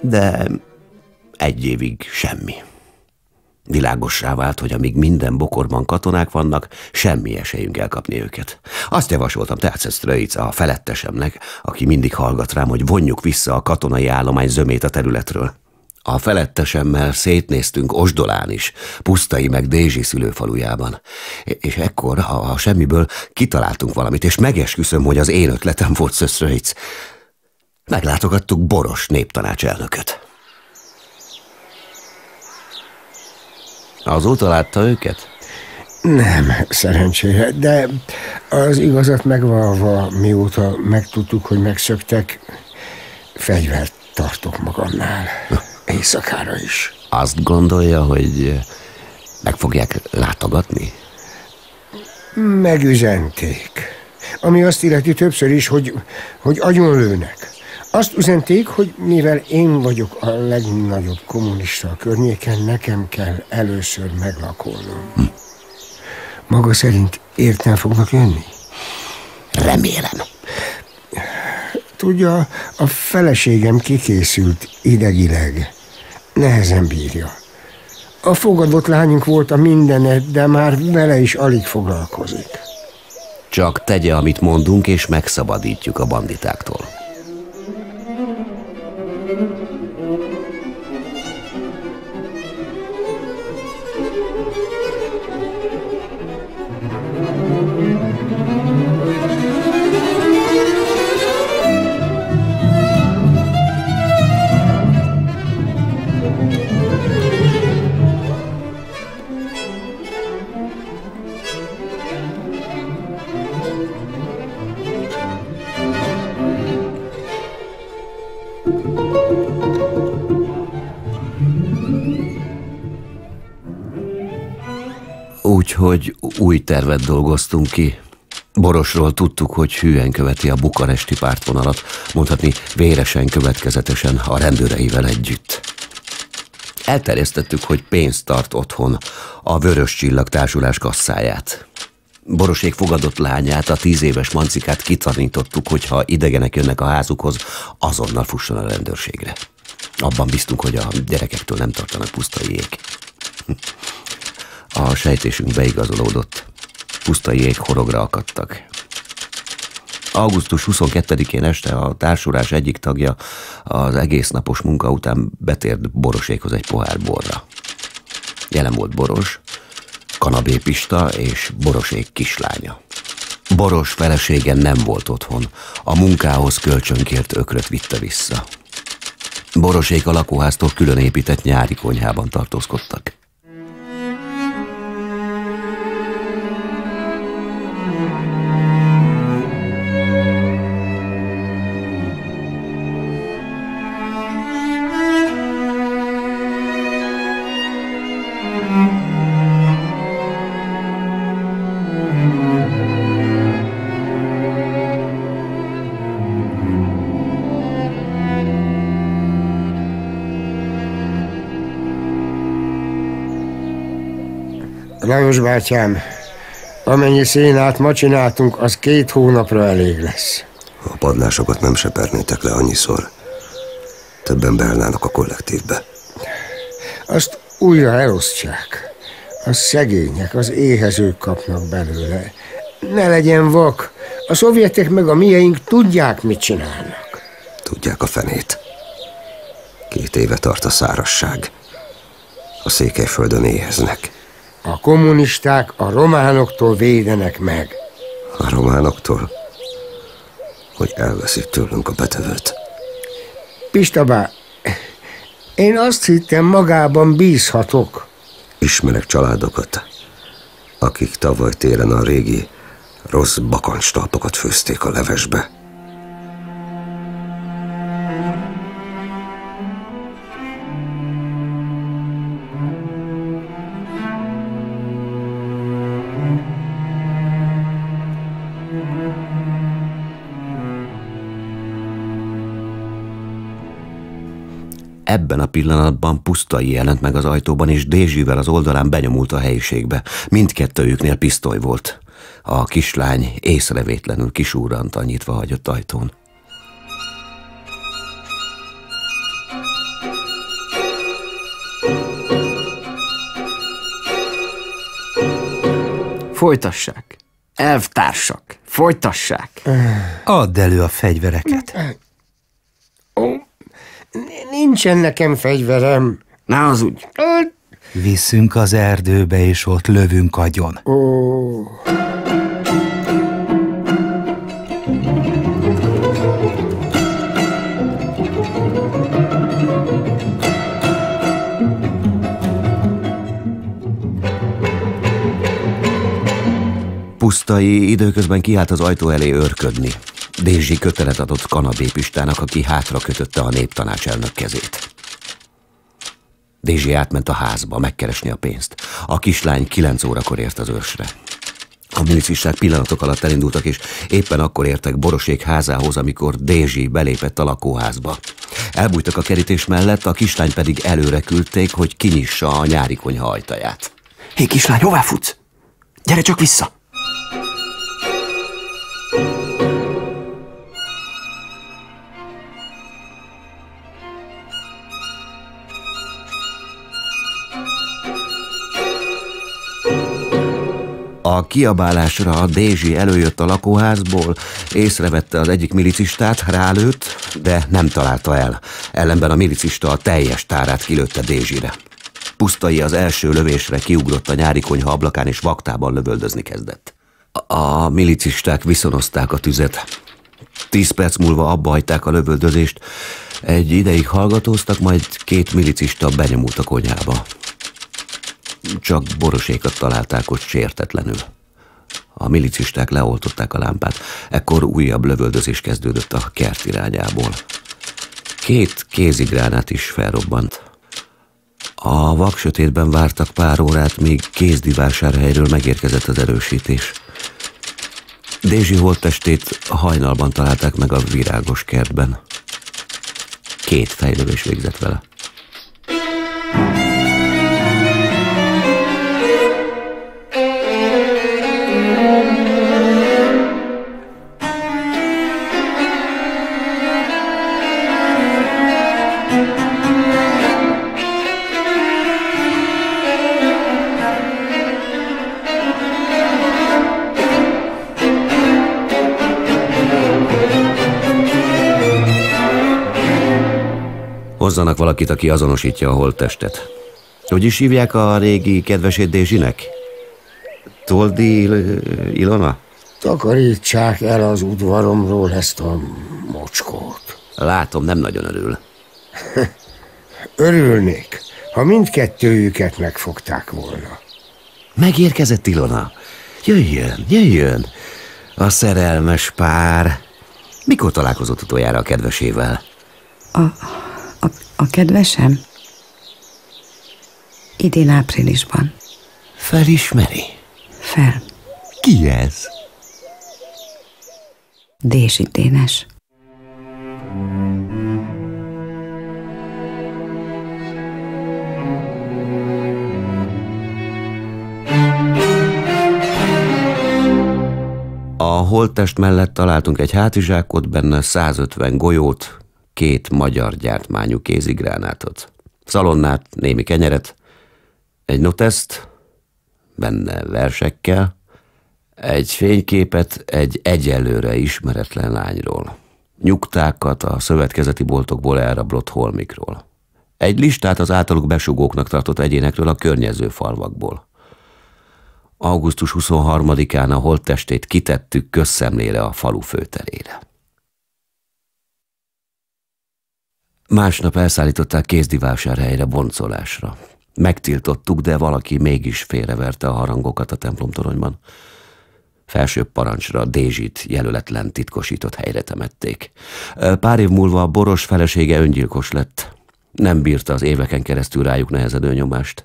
Speaker 15: De egy évig semmi. Világossá vált, hogy amíg minden bokorban katonák vannak, semmi esélyünk elkapni őket. Azt javasoltam Terces Ströic a felettesemnek, aki mindig hallgat rám, hogy vonjuk vissza a katonai állomány zömét a területről. A felettesemmel szétnéztünk Osdolán is, Pusztai meg Dézsi szülőfalujában. És ekkor, ha a semmiből kitaláltunk valamit, és megesküszöm, hogy az én ötletem volt Szöszröic. Meglátogattuk Boros néptanács elnököt. Azóta látta őket?
Speaker 17: Nem, szerencsére, de az igazat megvalva, mióta megtudtuk, hogy megszöktek, fegyvert tartok magamnál. Éjszakára is.
Speaker 15: Azt gondolja, hogy meg fogják látogatni?
Speaker 17: Megüzenték. Ami azt illeti többször is, hogy, hogy agyonlőnek. Azt üzenték, hogy mivel én vagyok a legnagyobb kommunista a környéken, nekem kell először meglakolnom. Hm. Maga szerint értem fognak jönni?
Speaker 15: Remélem.
Speaker 17: Tudja, a feleségem kikészült idegileg. Nehezen bírja. A fogadott lányunk volt a mindenet, de már vele is alig foglalkozik.
Speaker 15: Csak tegye, amit mondunk, és megszabadítjuk a banditáktól. Müzik Úgyhogy új tervet dolgoztunk ki. Borosról tudtuk, hogy hűen követi a bukaresti pártvonalat, mondhatni véresen, következetesen a rendőreivel együtt. Elterjesztettük, hogy pénzt tart otthon a Vörös Csillag társulás kasszáját. Borosék fogadott lányát, a tíz éves mancikát kitanítottuk, hogy ha idegenek jönnek a házukhoz, azonnal fusson a rendőrségre. Abban biztunk, hogy a gyerekektől nem tartanak pusztaiék. A sejtésünk beigazolódott. Pusztai ég horogra akadtak. Augusztus 22-én este a társulás egyik tagja az egész napos munka után betért Borosékhoz egy pohár borra. Jelen volt Boros, Kanabé Pista és Borosék kislánya. Boros felesége nem volt otthon, a munkához kölcsönkért ökröt vitte vissza. Borosék a lakóháztól külön épített nyári konyhában tartózkodtak.
Speaker 17: Lajos bátyám, amennyi szénát ma csináltunk, az két hónapra elég lesz.
Speaker 11: A padlásokat nem sepernétek le annyiszor. Többen beállnának a kollektívbe.
Speaker 17: Azt újra elosztják. A szegények, az éhezők kapnak belőle. Ne legyen vak. A szovjetek meg a mieink tudják, mit csinálnak.
Speaker 11: Tudják a fenét. Két éve tart a szárasság. A székelyföldön éheznek.
Speaker 17: A kommunisták a románoktól védenek meg.
Speaker 11: A románoktól? Hogy elveszik tőlünk a betevőt.
Speaker 17: Pistabá, én azt hittem magában bízhatok.
Speaker 11: Ismerek családokat, akik tavaly télen a régi rossz bakancstalpokat főzték a levesbe.
Speaker 15: Ebben a pillanatban pusztai jelent meg az ajtóban, és Dézsivel az oldalán benyomult a helyiségbe. Mindkettőjüknél pisztoly volt. A kislány észrevétlenül kisúrant a nyitva hagyott ajtón.
Speaker 6: Folytassák. Elvtársak, folytassák.
Speaker 7: Add elő a fegyvereket.
Speaker 17: Nincsen nekem fegyverem.
Speaker 6: Na, az úgy.
Speaker 7: Viszünk az erdőbe, és ott lövünk agyon.
Speaker 17: Ó.
Speaker 15: Pusztai időközben kiállt az ajtó elé őrködni. Dézsi kötelet adott Kanabé Pistának, aki hátra kötötte a néptanács elnök kezét. Dézsi átment a házba megkeresni a pénzt. A kislány kilenc órakor ért az őrsre. A milicisták pillanatok alatt elindultak, és éppen akkor értek Borosék házához, amikor Dézsi belépett a lakóházba. Elbújtak a kerítés mellett, a kislány pedig előre küldték, hogy kinyissa a nyári konyha ajtaját.
Speaker 6: Hé, kislány, hová futsz? Gyere csak vissza!
Speaker 15: A kiabálásra a Dézsi előjött a lakóházból, észrevette az egyik milicistát, rálőtt, de nem találta el. Ellenben a milicista a teljes tárát kilőtte Dézsire. Pusztai az első lövésre kiugrott a nyári konyha ablakán, és vaktában lövöldözni kezdett. A, milicisták viszonozták a tüzet. Tíz perc múlva abba hagyták a lövöldözést, egy ideig hallgatóztak, majd két milicista benyomult a konyhába. Csak borosékat találták ott sértetlenül. A milicisták leoltották a lámpát, ekkor újabb lövöldözés kezdődött a kert irányából. Két kézigránát is felrobbant. A vaksötétben vártak pár órát, míg kézdivásárhelyről megérkezett az erősítés. Dézsi holttestét hajnalban találták meg a virágos kertben. Két fejlövés végzett vele. Hozzanak valakit, aki azonosítja a holttestet. Hogy is hívják a régi kedvesét Dézsinek? Toldi Il- Ilona?
Speaker 17: Takarítsák el az udvaromról ezt a mocskót.
Speaker 15: Látom, nem nagyon örül.
Speaker 17: Örülnék, ha mindkettőjüket megfogták volna.
Speaker 15: Megérkezett Ilona. Jöjjön, jöjjön. A szerelmes pár. Mikor találkozott utoljára a kedvesével?
Speaker 5: A, a, kedvesem? Idén áprilisban.
Speaker 15: Felismeri?
Speaker 5: Fel.
Speaker 15: Ki ez?
Speaker 5: Dési Dénes.
Speaker 15: A holttest mellett találtunk egy hátizsákot, benne 150 golyót, két magyar gyártmányú kézigránátot, szalonnát, némi kenyeret, egy noteszt, benne versekkel, egy fényképet egy egyelőre ismeretlen lányról, nyugtákat a szövetkezeti boltokból elrablott holmikról, egy listát az általuk besugóknak tartott egyénekről a környező falvakból. Augusztus 23-án a holttestét kitettük közszemlére a falu főterére. Másnap elszállították kézdivásárhelyre boncolásra. Megtiltottuk, de valaki mégis félreverte a harangokat a templomtoronyban. Felsőbb parancsra Dézsit jelöletlen titkosított helyre temették. Pár év múlva a boros felesége öngyilkos lett. Nem bírta az éveken keresztül rájuk nehezedő nyomást,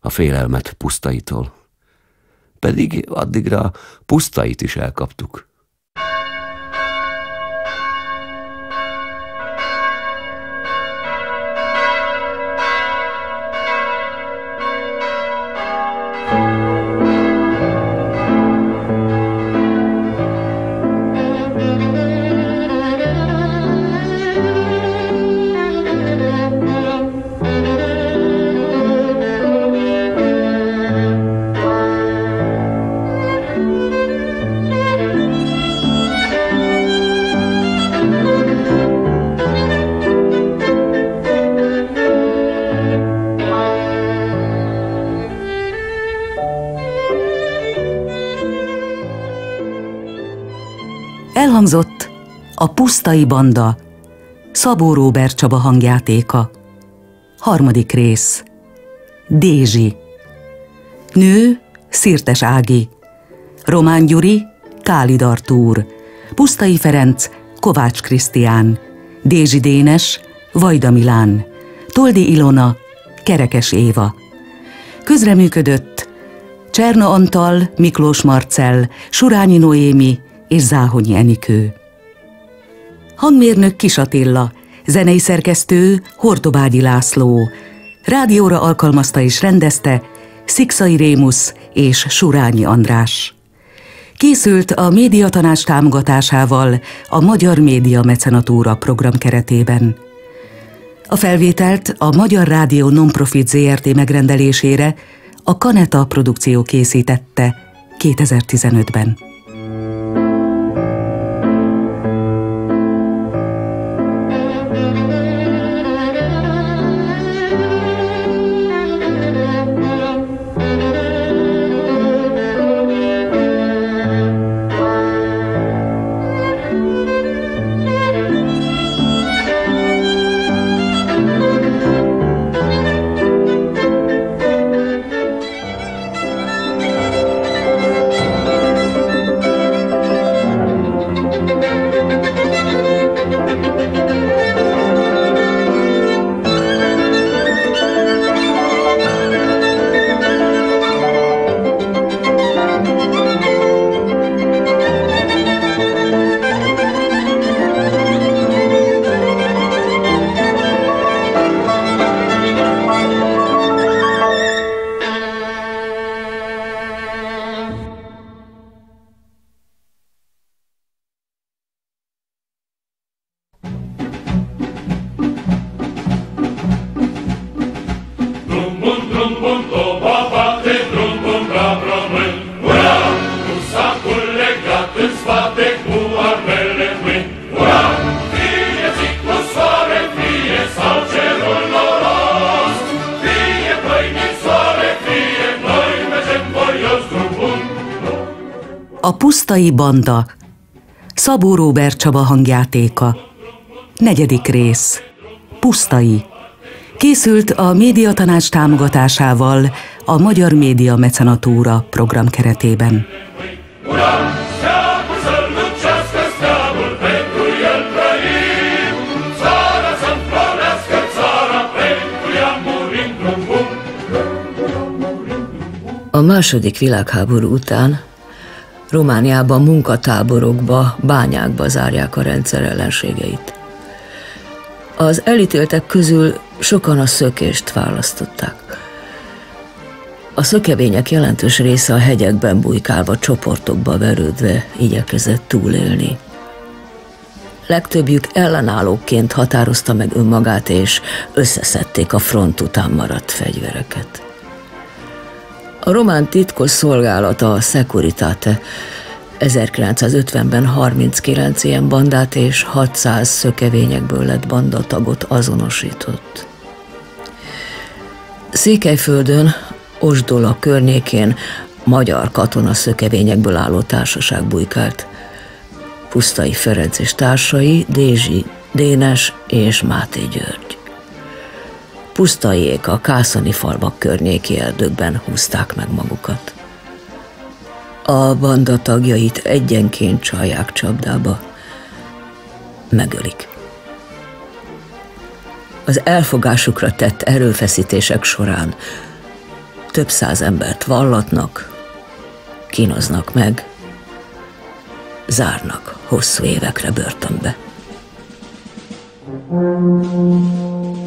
Speaker 15: a félelmet pusztaitól. Pedig addigra pusztait is elkaptuk.
Speaker 1: A Pusztai Banda, Szabó Róbert Csaba hangjátéka. Harmadik rész. Dézsi. Nő, Szirtes Ági. Román Gyuri, Kálid Artúr. Pusztai Ferenc, Kovács Krisztián. Dézsi Dénes, Vajda Milán. Toldi Ilona, Kerekes Éva. Közreműködött Cserna Antal, Miklós Marcell, Surányi Noémi és Záhonyi Enikő. Hangmérnök Kis Attila, zenei szerkesztő Hortobágyi László, rádióra alkalmazta és rendezte Szikszai Rémusz és Surányi András. Készült a médiatanács támogatásával a Magyar Média Mecenatúra program keretében. A felvételt a Magyar Rádió Nonprofit ZRT megrendelésére a Kaneta produkció készítette 2015-ben. Pusztai Banda Szabó Róbert Csaba hangjátéka. Negyedik rész. Pusztai. Készült a Médiatanács támogatásával a Magyar Média Mecenatúra program keretében.
Speaker 2: A második világháború után Romániában munkatáborokba, bányákba zárják a rendszer ellenségeit. Az elítéltek közül sokan a szökést választották. A szökevények jelentős része a hegyekben bujkálva, csoportokba verődve igyekezett túlélni. Legtöbbjük ellenállóként határozta meg önmagát, és összeszedték a front után maradt fegyvereket. A román titkos szolgálata, a Securitate 1950-ben 39 ilyen bandát és 600 szökevényekből lett bandatagot azonosított. Székelyföldön, Osdola környékén magyar katona szökevényekből álló társaság bujkált. Pusztai Ferenc és társai, Dézsi, Dénes és Máté György. Pusztaiék a Kászani falvak környéki erdőkben húzták meg magukat. A banda tagjait egyenként csalják csapdába. Megölik. Az elfogásukra tett erőfeszítések során több száz embert vallatnak, kínoznak meg, zárnak hosszú évekre börtönbe.
Speaker 6: A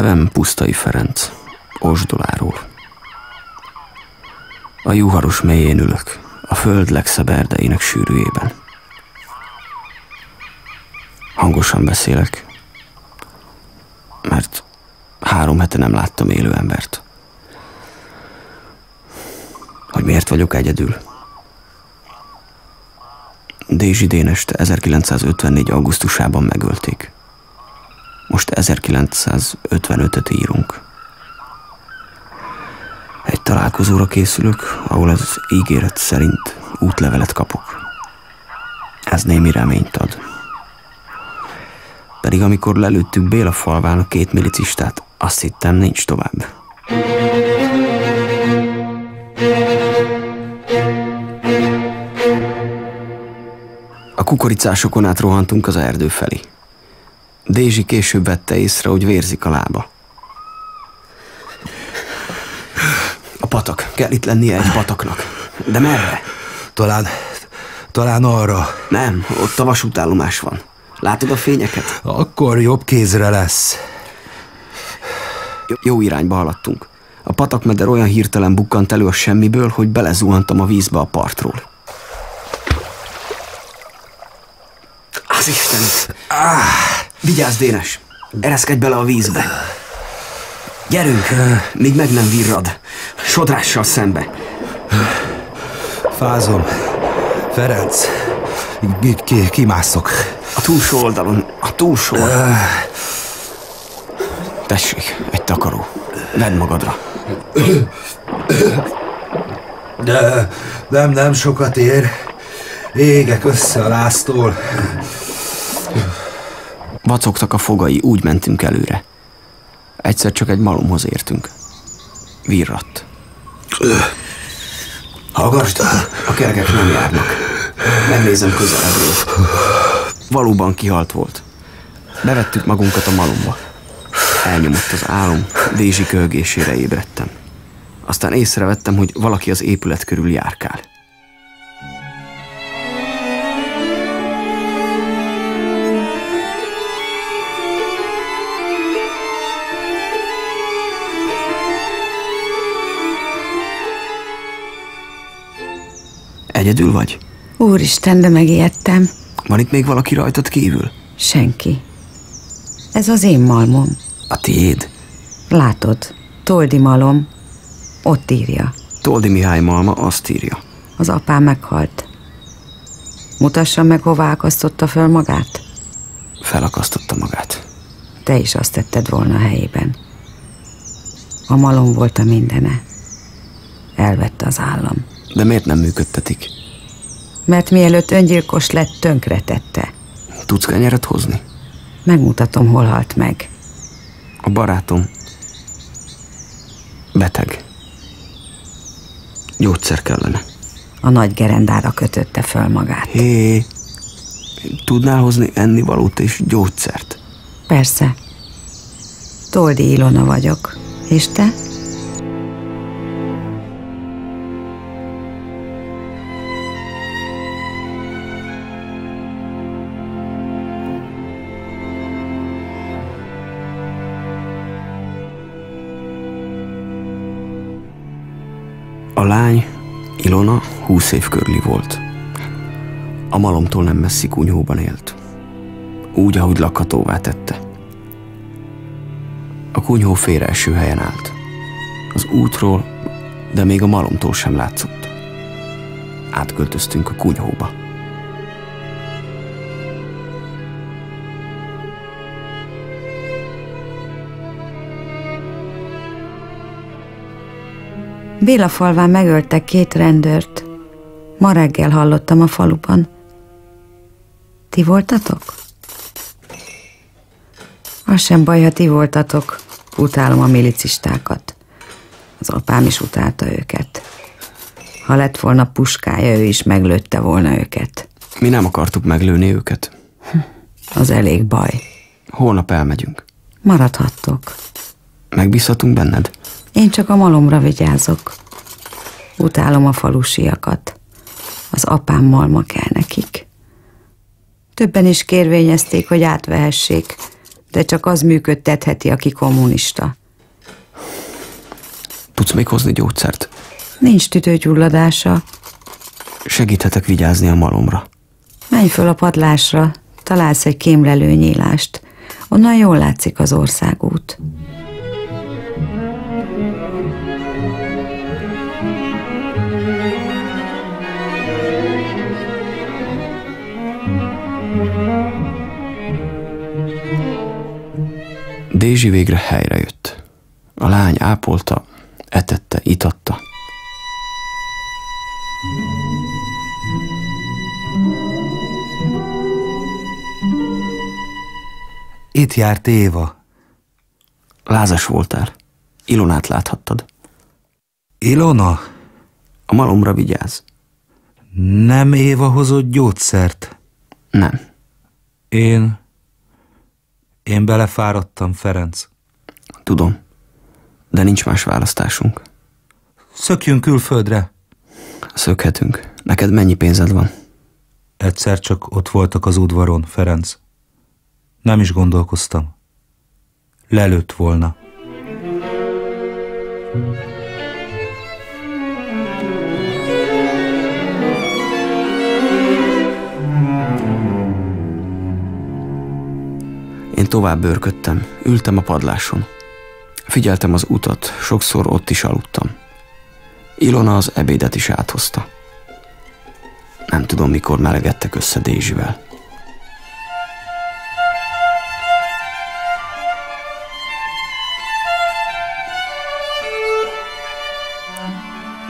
Speaker 6: nevem Pusztai Ferenc, Osdoláról. A juharos mélyén ülök, a föld legszebb erdeinek sűrűjében. Hangosan beszélek, mert három hete nem láttam élő embert. Hogy miért vagyok egyedül? Dézsi Dénest 1954. augusztusában megölték. Most 1955-öt írunk. Egy találkozóra készülök, ahol az ígéret szerint útlevelet kapok. Ez némi reményt ad. Pedig amikor lelőttük Béla falván a két milicistát, azt hittem nincs tovább. A kukoricásokon át rohantunk az erdő felé. Dézsi később vette észre, hogy vérzik a lába. A patak. Kell itt lennie egy pataknak. De merre?
Speaker 4: Talán, talán arra.
Speaker 6: Nem, ott a vasútállomás van. Látod a fényeket?
Speaker 4: Akkor jobb kézre lesz.
Speaker 6: Jó, jó irányba haladtunk. A patakmeder olyan hirtelen bukkant elő a semmiből, hogy belezuhantam a vízbe a partról. Az Isten! Ah, vigyázz, Dénes! Ereszkedj bele a vízbe! Gyerünk, még meg nem virrad. Sodrással szembe.
Speaker 4: Fázom. Ferenc, ki, ki, kimászok.
Speaker 6: A túlsó oldalon, a túlsó. Tessék, egy takaró. Vedd magadra.
Speaker 4: De nem, nem sokat ér. Égek össze a láztól.
Speaker 6: Vacogtak a fogai, úgy mentünk előre. Egyszer csak egy malomhoz értünk. Virratt.
Speaker 4: Hallgassd!
Speaker 6: A kergek nem járnak. Megnézem közelebbről. Valóban kihalt volt. Bevettük magunkat a malomba. Elnyomott az álom, Dézsi kölgésére ébredtem. Aztán észrevettem, hogy valaki az épület körül járkál. Egyedül vagy?
Speaker 5: Úristen, de megijedtem.
Speaker 6: Van itt még valaki rajtad kívül?
Speaker 5: Senki. Ez az én malmom.
Speaker 6: A tiéd?
Speaker 5: Látod, Toldi malom. Ott írja.
Speaker 6: Toldi Mihály malma azt írja.
Speaker 5: Az apám meghalt. Mutassam meg, hova akasztotta föl magát?
Speaker 6: Felakasztotta magát.
Speaker 5: Te is azt tetted volna a helyében. A malom volt a mindene. Elvette az állam.
Speaker 6: De miért nem működtetik?
Speaker 5: Mert mielőtt öngyilkos lett, tönkretette.
Speaker 6: Tudsz kenyeret hozni?
Speaker 5: Megmutatom, hol halt meg.
Speaker 6: A barátom beteg. Gyógyszer kellene.
Speaker 5: A nagy gerendára kötötte föl magát.
Speaker 6: Hé, tudnál hozni ennivalót és gyógyszert?
Speaker 5: Persze. Toldi Ilona vagyok. És te?
Speaker 6: Húsz év körüli volt. A malomtól nem messzi kunyhóban élt. Úgy, ahogy lakhatóvá tette. A kunyhó félreeső helyen állt. Az útról, de még a malomtól sem látszott. Átköltöztünk a kunyhóba.
Speaker 5: Béla falván megöltek két rendőrt. Ma reggel hallottam a faluban. Ti voltatok? Az sem baj, ha ti voltatok. Utálom a milicistákat. Az apám is utálta őket. Ha lett volna puskája, ő is meglőtte volna őket.
Speaker 6: Mi nem akartuk meglőni őket.
Speaker 5: Az elég baj.
Speaker 6: Holnap elmegyünk.
Speaker 5: Maradhattok.
Speaker 6: Megbízhatunk benned?
Speaker 5: Én csak a malomra vigyázok. Utálom a falusiakat. Az apám malma kell nekik. Többen is kérvényezték, hogy átvehessék, de csak az működtetheti, aki kommunista.
Speaker 6: Tudsz még hozni gyógyszert?
Speaker 5: Nincs tüdőgyulladása.
Speaker 6: Segíthetek vigyázni a malomra.
Speaker 5: Menj föl a padlásra, találsz egy kémlelő nyílást. Onnan jól látszik az országút.
Speaker 6: Dézsi végre helyre jött. A lány ápolta, etette, itatta.
Speaker 7: Itt járt Éva.
Speaker 6: Lázas voltál. Ilonát láthattad.
Speaker 7: Ilona?
Speaker 6: A malomra vigyáz.
Speaker 7: Nem Éva hozott gyógyszert?
Speaker 6: Nem.
Speaker 7: Én... Én belefáradtam, Ferenc.
Speaker 6: Tudom. De nincs más választásunk.
Speaker 7: Szökjünk külföldre.
Speaker 6: Szökhetünk. Neked mennyi pénzed van?
Speaker 7: Egyszer csak ott voltak az udvaron, Ferenc. Nem is gondolkoztam. Lelőtt volna.
Speaker 6: Én tovább bőrködtem, ültem a padláson. Figyeltem az utat, sokszor ott is aludtam. Ilona az ebédet is áthozta. Nem tudom, mikor melegedtek össze Dézsivel.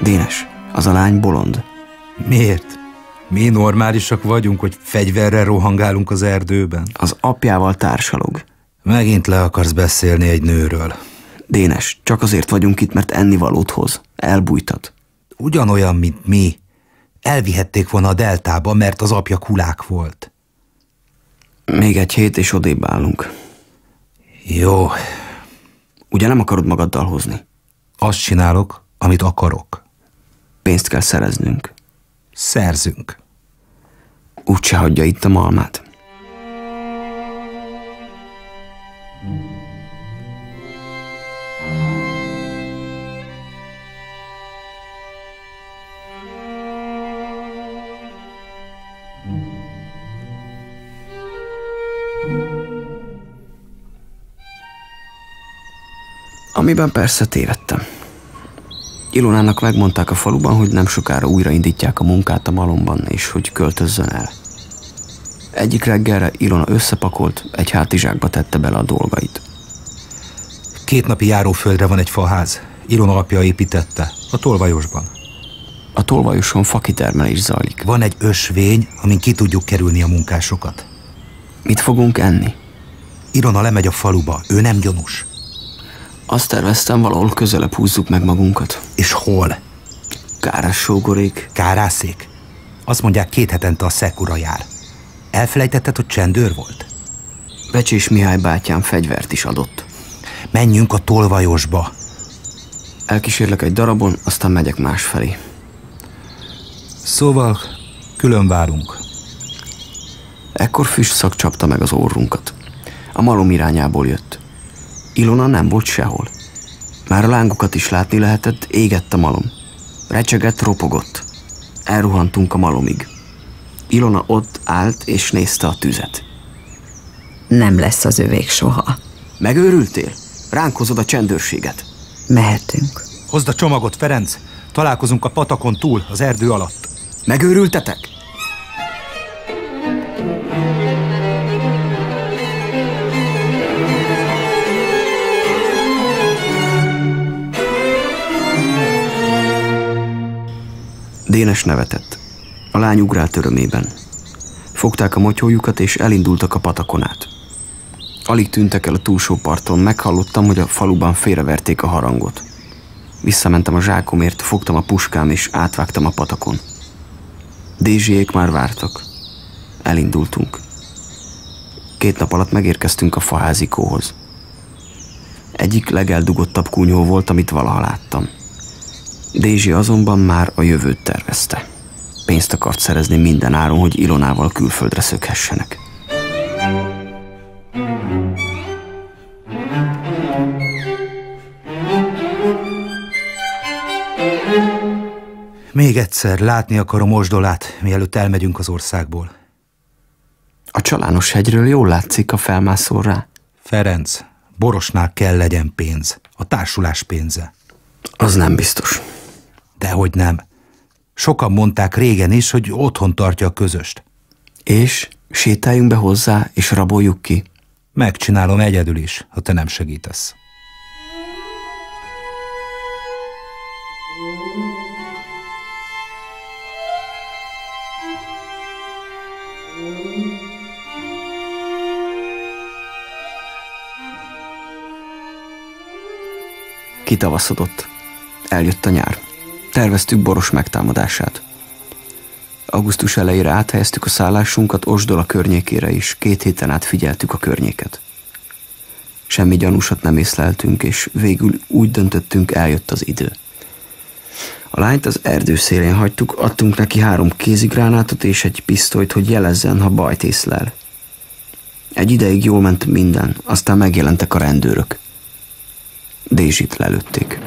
Speaker 6: Dénes, az a lány bolond.
Speaker 7: Miért? Mi normálisak vagyunk, hogy fegyverrel rohangálunk az erdőben?
Speaker 6: Az apjával társalog.
Speaker 7: Megint le akarsz beszélni egy nőről.
Speaker 6: Dénes, csak azért vagyunk itt, mert ennivalót hoz. Elbújtat.
Speaker 7: Ugyanolyan, mint mi. Elvihették volna a deltába, mert az apja kulák volt.
Speaker 6: Még egy hét, és odébb állunk.
Speaker 7: Jó.
Speaker 6: Ugye nem akarod magaddal hozni?
Speaker 7: Azt csinálok, amit akarok.
Speaker 6: Pénzt kell szereznünk.
Speaker 7: Szerzünk.
Speaker 6: Úgyse hagyja itt a malmát. Amiben persze tévedtem. Ilonának megmondták a faluban, hogy nem sokára újraindítják a munkát a malomban, és hogy költözzön el. Egyik reggelre Ilona összepakolt, egy hátizsákba tette bele a dolgait.
Speaker 7: Két napi járóföldre van egy faház. Ilona apja építette, a tolvajosban.
Speaker 6: A tolvajoson fakitermelés zajlik.
Speaker 7: Van egy ösvény, amin ki tudjuk kerülni a munkásokat.
Speaker 6: Mit fogunk enni?
Speaker 7: Irona lemegy a faluba, ő nem gyanús.
Speaker 6: Azt terveztem, valahol közelebb húzzuk meg magunkat.
Speaker 7: És hol?
Speaker 6: Kárás sógorék.
Speaker 7: Kárászék? Azt mondják, két hetente a szekura jár. Elfelejtetted, hogy csendőr volt?
Speaker 6: Becsés Mihály bátyám fegyvert is adott.
Speaker 7: Menjünk a tolvajosba.
Speaker 6: Elkísérlek egy darabon, aztán megyek másfelé.
Speaker 7: Szóval külön várunk.
Speaker 6: Ekkor füstszak csapta meg az orrunkat. A malom irányából jött. Ilona nem volt sehol. Már a lángokat is látni lehetett, égett a malom. Recsegett, ropogott. Elruhantunk a malomig. Ilona ott állt és nézte a tüzet.
Speaker 5: Nem lesz az övék soha.
Speaker 6: Megőrültél? Ránk hozod a csendőrséget.
Speaker 5: Mehetünk.
Speaker 7: Hozd a csomagot, Ferenc! Találkozunk a patakon túl, az erdő alatt.
Speaker 6: Megőrültetek? Dénes nevetett. A lány ugrált örömében. Fogták a motyójukat és elindultak a patakon át. Alig tűntek el a túlsó parton, meghallottam, hogy a faluban félreverték a harangot. Visszamentem a zsákomért, fogtam a puskám és átvágtam a patakon. Dézsiék már vártak. Elindultunk. Két nap alatt megérkeztünk a faházikóhoz. Egyik legeldugottabb kunyhó volt, amit valaha láttam. Dézsi azonban már a jövőt tervezte. Pénzt akart szerezni minden áron, hogy Ilonával külföldre szökhessenek.
Speaker 7: Még egyszer látni akarom Osdolát, mielőtt elmegyünk az országból.
Speaker 6: A csalános hegyről jól látszik, a felmászol rá.
Speaker 7: Ferenc, Borosnál kell legyen pénz. A társulás pénze.
Speaker 6: Az nem biztos.
Speaker 7: Dehogy nem. Sokan mondták régen is, hogy otthon tartja a közöst.
Speaker 6: És sétáljunk be hozzá, és raboljuk ki.
Speaker 7: Megcsinálom egyedül is, ha te nem segítesz.
Speaker 6: Kitavaszodott. Eljött a nyár. Terveztük Boros megtámadását. Augusztus elejére áthelyeztük a szállásunkat Osdola környékére is, két héten át figyeltük a környéket. Semmi gyanúsat nem észleltünk, és végül úgy döntöttünk, eljött az idő. A lányt az erdő szélén hagytuk, adtunk neki három kézigránátot és egy pisztolyt, hogy jelezzen, ha bajt észlel. Egy ideig jól ment minden, aztán megjelentek a rendőrök. Dézsit lelőtték.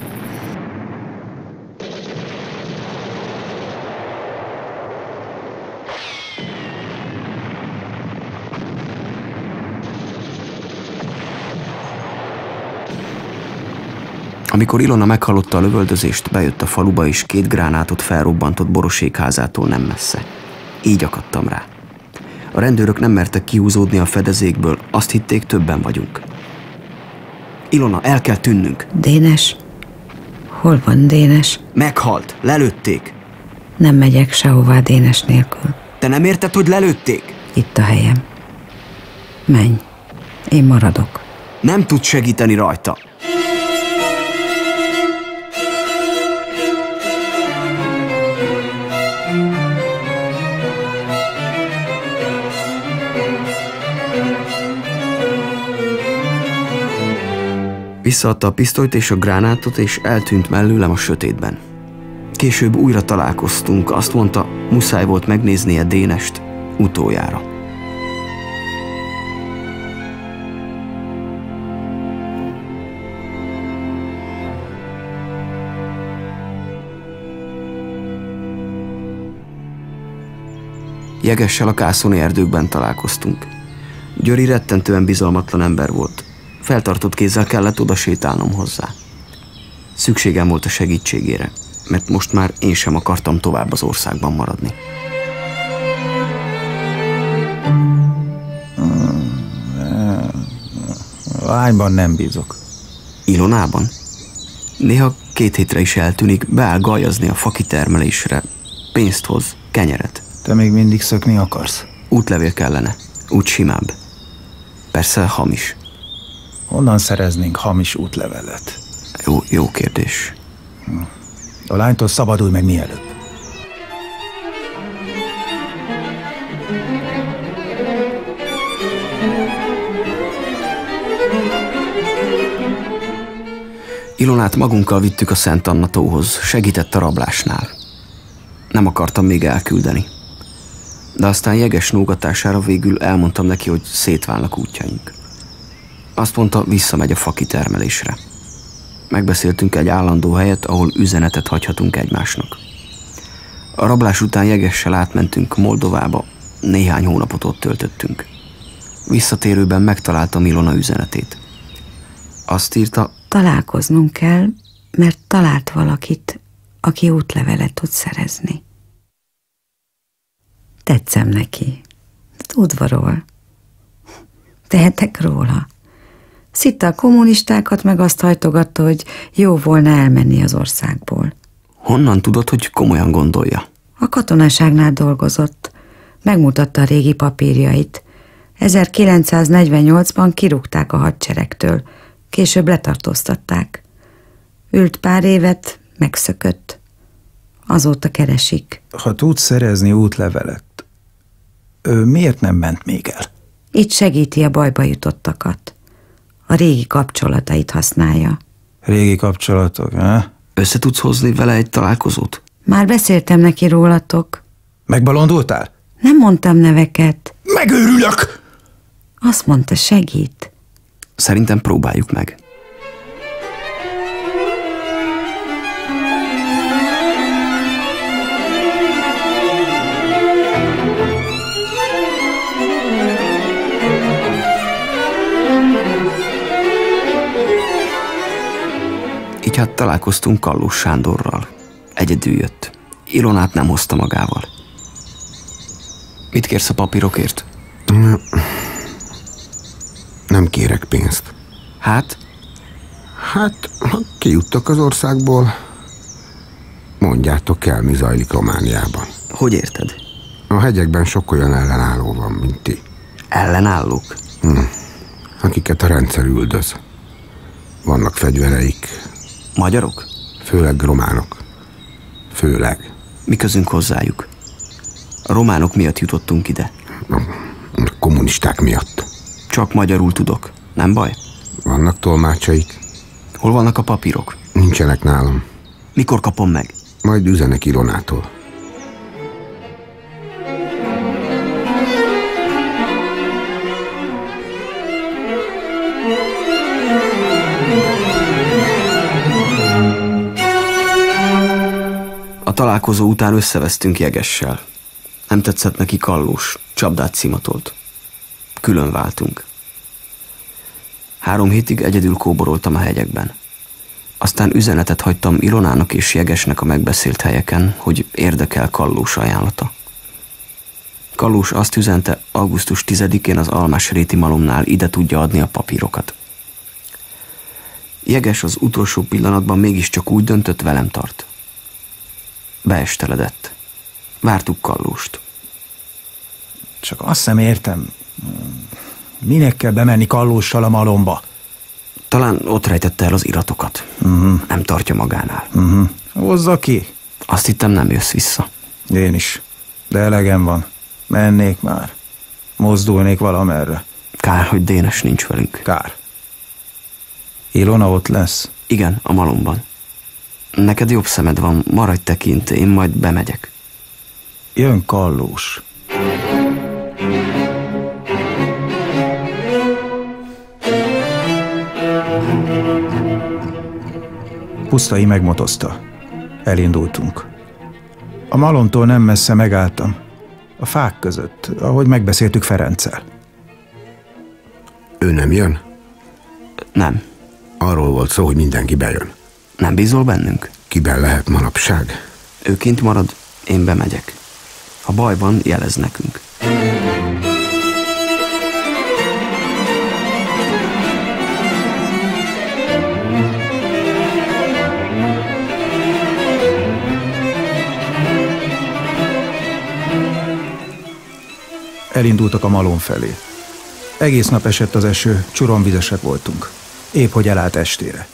Speaker 6: Amikor Ilona meghallotta a lövöldözést, bejött a faluba és két gránátot felrobbantott borosékházától nem messze. Így akadtam rá. A rendőrök nem mertek kihúzódni a fedezékből, azt hitték többen vagyunk. Ilona, el kell tűnnünk.
Speaker 5: Dénes? Hol van Dénes?
Speaker 6: Meghalt, lelőtték.
Speaker 5: Nem megyek sehová Dénes nélkül.
Speaker 6: Te nem érted, hogy lelőtték?
Speaker 5: Itt a helyem. Menj. Én maradok.
Speaker 6: Nem tud segíteni rajta. Visszaadta a pisztolyt és a gránátot, és eltűnt mellőlem a sötétben. Később újra találkoztunk, azt mondta, muszáj volt megnéznie Dénest utoljára. Jegessel a kászoni erdőkben találkoztunk. Györi rettentően bizalmatlan ember volt. Feltartott kézzel kellett oda sétálnom hozzá. Szükségem volt a segítségére, mert most már én sem akartam tovább az országban maradni.
Speaker 10: Lányban nem bízok.
Speaker 6: Ilonában? Néha két hétre is eltűnik, beáll gajazni a fakitermelésre, pénzt hoz, kenyeret.
Speaker 10: Te még mindig szökni akarsz?
Speaker 6: Útlevél kellene, úgy simább. Persze hamis.
Speaker 10: Honnan szereznénk hamis útlevelet?
Speaker 6: Jó, jó kérdés.
Speaker 10: A lánytól szabadulj meg mielőbb.
Speaker 6: Ilonát magunkkal vittük a Szent Anna tóhoz, segített a rablásnál. Nem akartam még elküldeni. De aztán jeges nógatására végül elmondtam neki, hogy szétválnak útjaink. Azt mondta, visszamegy a fakitermelésre. Megbeszéltünk egy állandó helyet, ahol üzenetet hagyhatunk egymásnak. A rablás után jegessel átmentünk Moldovába, néhány hónapot ott töltöttünk. Visszatérőben megtaláltam Ilona üzenetét. Azt írta,
Speaker 5: Találkoznunk kell, mert talált valakit, aki útlevelet tud szerezni. Tetszem neki. Udvarol. Tehetek róla. Szitta a kommunistákat, meg azt hajtogatta, hogy jó volna elmenni az országból.
Speaker 6: honnan tudod, hogy komolyan gondolja?
Speaker 5: A katonaságnál dolgozott. Megmutatta a régi papírjait. 1948-ban kirúgták a hadseregtől, később letartóztatták. Ült pár évet, megszökött. Azóta keresik.
Speaker 10: Ha tudsz szerezni útlevelet, ő miért nem ment még el?
Speaker 5: Itt segíti a bajba jutottakat. A régi kapcsolatait használja.
Speaker 10: Régi kapcsolatok, eh?
Speaker 6: Össze tudsz hozni vele egy találkozót?
Speaker 5: Már beszéltem neki rólatok.
Speaker 10: Megbalondultál?
Speaker 5: Nem mondtam neveket.
Speaker 10: Megőrülök!
Speaker 5: Azt mondta, segít.
Speaker 6: Szerintem próbáljuk meg. Hát találkoztunk Kallós Sándorral. Egyedül jött. Ilonát nem hozta magával. Mit kérsz a papírokért?
Speaker 16: Nem kérek pénzt.
Speaker 6: Hát?
Speaker 16: Hát, ha kijuttok az országból, mondjátok el, mi zajlik Romániában.
Speaker 6: Hogy érted?
Speaker 16: A hegyekben sok olyan ellenálló van, mint ti.
Speaker 6: Ellenállók?
Speaker 16: Hm. Akiket a rendszer üldöz. Vannak fegyvereik.
Speaker 6: Magyarok?
Speaker 16: Főleg románok. Főleg.
Speaker 6: Mi közünk hozzájuk? A románok miatt jutottunk ide.
Speaker 16: A kommunisták miatt.
Speaker 6: Csak magyarul tudok. Nem baj?
Speaker 16: Vannak tolmácsaik.
Speaker 6: Hol vannak a papírok?
Speaker 16: Nincsenek nálam.
Speaker 6: Mikor kapom meg?
Speaker 16: Majd üzenek Ilonától.
Speaker 6: Találkozó után összevesztünk jegessel. Nem tetszett neki kallós, csapdát szimatolt. Külön váltunk. Három hétig egyedül kóboroltam a hegyekben. Aztán üzenetet hagytam Ilonának és Jegesnek a megbeszélt helyeken, hogy érdekel Kallós ajánlata. Kallós azt üzente, augusztus 10-én az Almás Réti Malomnál ide tudja adni a papírokat. Jeges az utolsó pillanatban mégiscsak úgy döntött, velem tart. Beesteledett. Vártuk Kallóst.
Speaker 10: Csak azt sem értem, minek kell bemenni kallóssal a malomba?
Speaker 6: Talán ott rejtette el az iratokat.
Speaker 10: Uh-huh.
Speaker 6: Nem tartja magánál.
Speaker 10: Uh-huh. Hozza ki.
Speaker 6: Azt hittem nem jössz vissza.
Speaker 10: Én is. De elegem van. Mennék már. Mozdulnék valamerre.
Speaker 6: Kár, hogy Dénes nincs velünk.
Speaker 10: Kár. Ilona ott lesz?
Speaker 6: Igen, a malomban. Neked jobb szemed van, maradj tekint, én majd bemegyek.
Speaker 10: Jön kallós. Pusztai megmotozta. Elindultunk. A malomtól nem messze megálltam. A fák között, ahogy megbeszéltük Ferenccel.
Speaker 16: Ő nem jön?
Speaker 6: Nem.
Speaker 16: Arról volt szó, hogy mindenki bejön.
Speaker 6: Nem bízol bennünk?
Speaker 16: Kiben lehet manapság?
Speaker 6: Ő kint marad, én bemegyek. Ha baj van, jelez nekünk.
Speaker 10: Elindultak a malom felé. Egész nap esett az eső, csuromvizesek voltunk. Épp hogy elállt estére.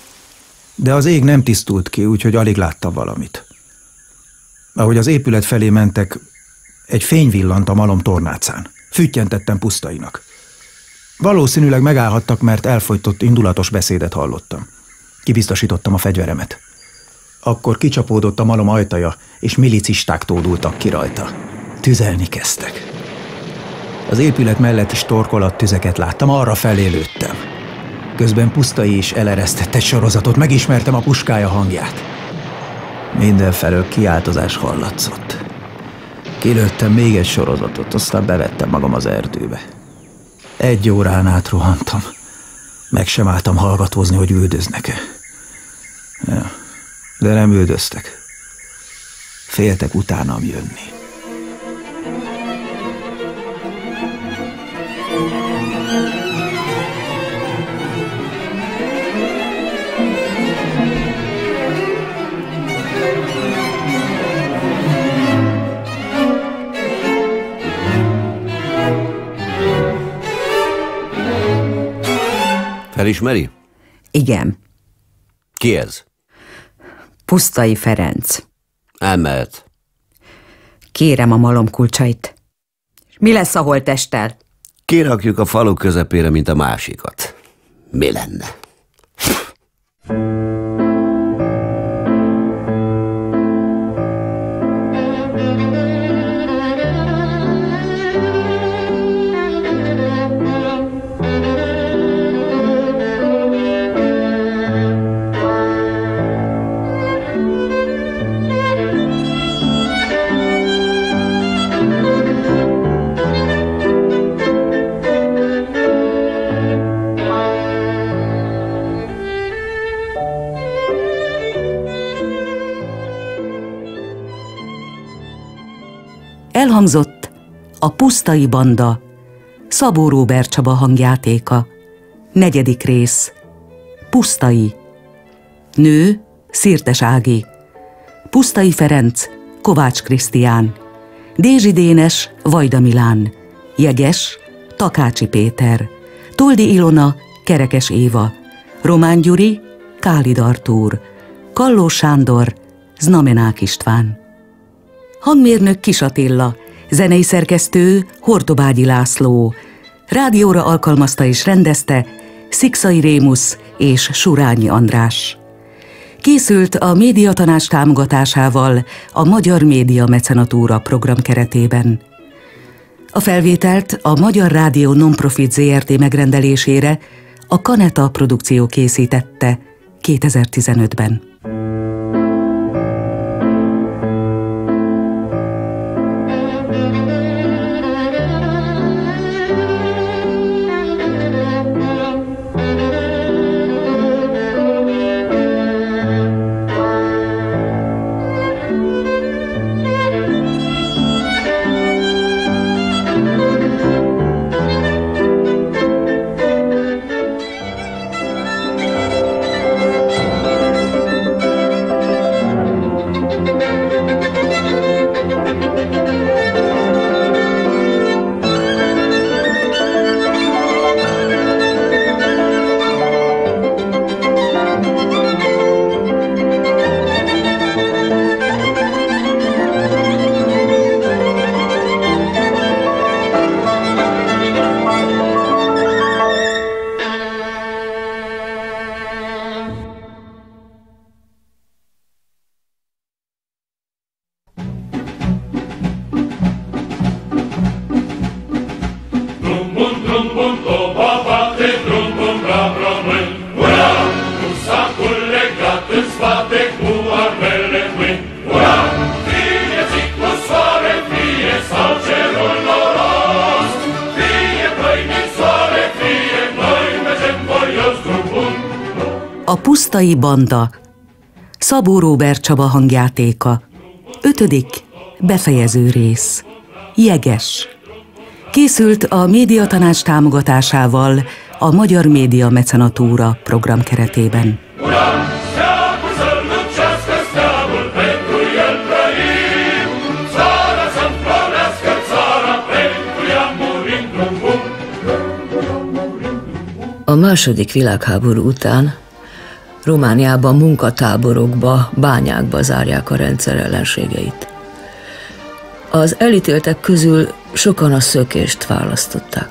Speaker 10: De az ég nem tisztult ki, úgyhogy alig láttam valamit. Ahogy az épület felé mentek, egy fény villant a malom tornácán. Füttyentettem pusztainak. Valószínűleg megállhattak, mert elfogytott indulatos beszédet hallottam. Kibiztosítottam a fegyveremet. Akkor kicsapódott a malom ajtaja, és milicisták tódultak ki rajta. Tüzelni kezdtek. Az épület mellett is torkolat tüzeket láttam, arra felé lőttem. Közben Pusztai is eleresztett egy sorozatot, megismertem a puskája hangját. Mindenfelől kiáltozás hallatszott. Kilőttem még egy sorozatot, aztán bevettem magam az erdőbe. Egy órán át rohantam. Meg sem álltam hallgatózni, hogy üldöznek-e. Ja, de nem üldöztek. Féltek utánam jönni.
Speaker 15: Felismeri?
Speaker 5: Igen.
Speaker 15: Ki ez?
Speaker 5: Pusztai Ferenc.
Speaker 15: Elmehet.
Speaker 5: Kérem a malom kulcsait. Mi lesz a holttesttel?
Speaker 15: Kirakjuk a falu közepére, mint a másikat. Mi lenne?
Speaker 1: A Pusztai Banda, Szabó Róbert Csaba hangjátéka, negyedik rész, Pusztai, nő, Szirtes Ági, Pusztai Ferenc, Kovács Krisztián, Dézsi Dénes, Vajda Milán, Jeges, Takácsi Péter, Toldi Ilona, Kerekes Éva, Román Gyuri, Kálid Artúr, Kalló Sándor, Znamenák István. Hangmérnök Kis Attila, zenei szerkesztő Hortobágyi László, rádióra alkalmazta és rendezte Szikszai Rémusz és Surányi András. Készült a Médiatanács támogatásával a Magyar Média Mecenatúra program keretében. A felvételt a Magyar Rádió Nonprofit ZRT megrendelésére a Kaneta produkció készítette 2015-ben. Pusztai Banda, Szabó Róbert Csaba hangjátéka, ötödik, befejező rész, Jeges. Készült a Médiatanács támogatásával a Magyar Média Mecenatúra program keretében.
Speaker 2: A második világháború után Romániában munkatáborokba, bányákba zárják a rendszer ellenségeit. Az elítéltek közül sokan a szökést választották.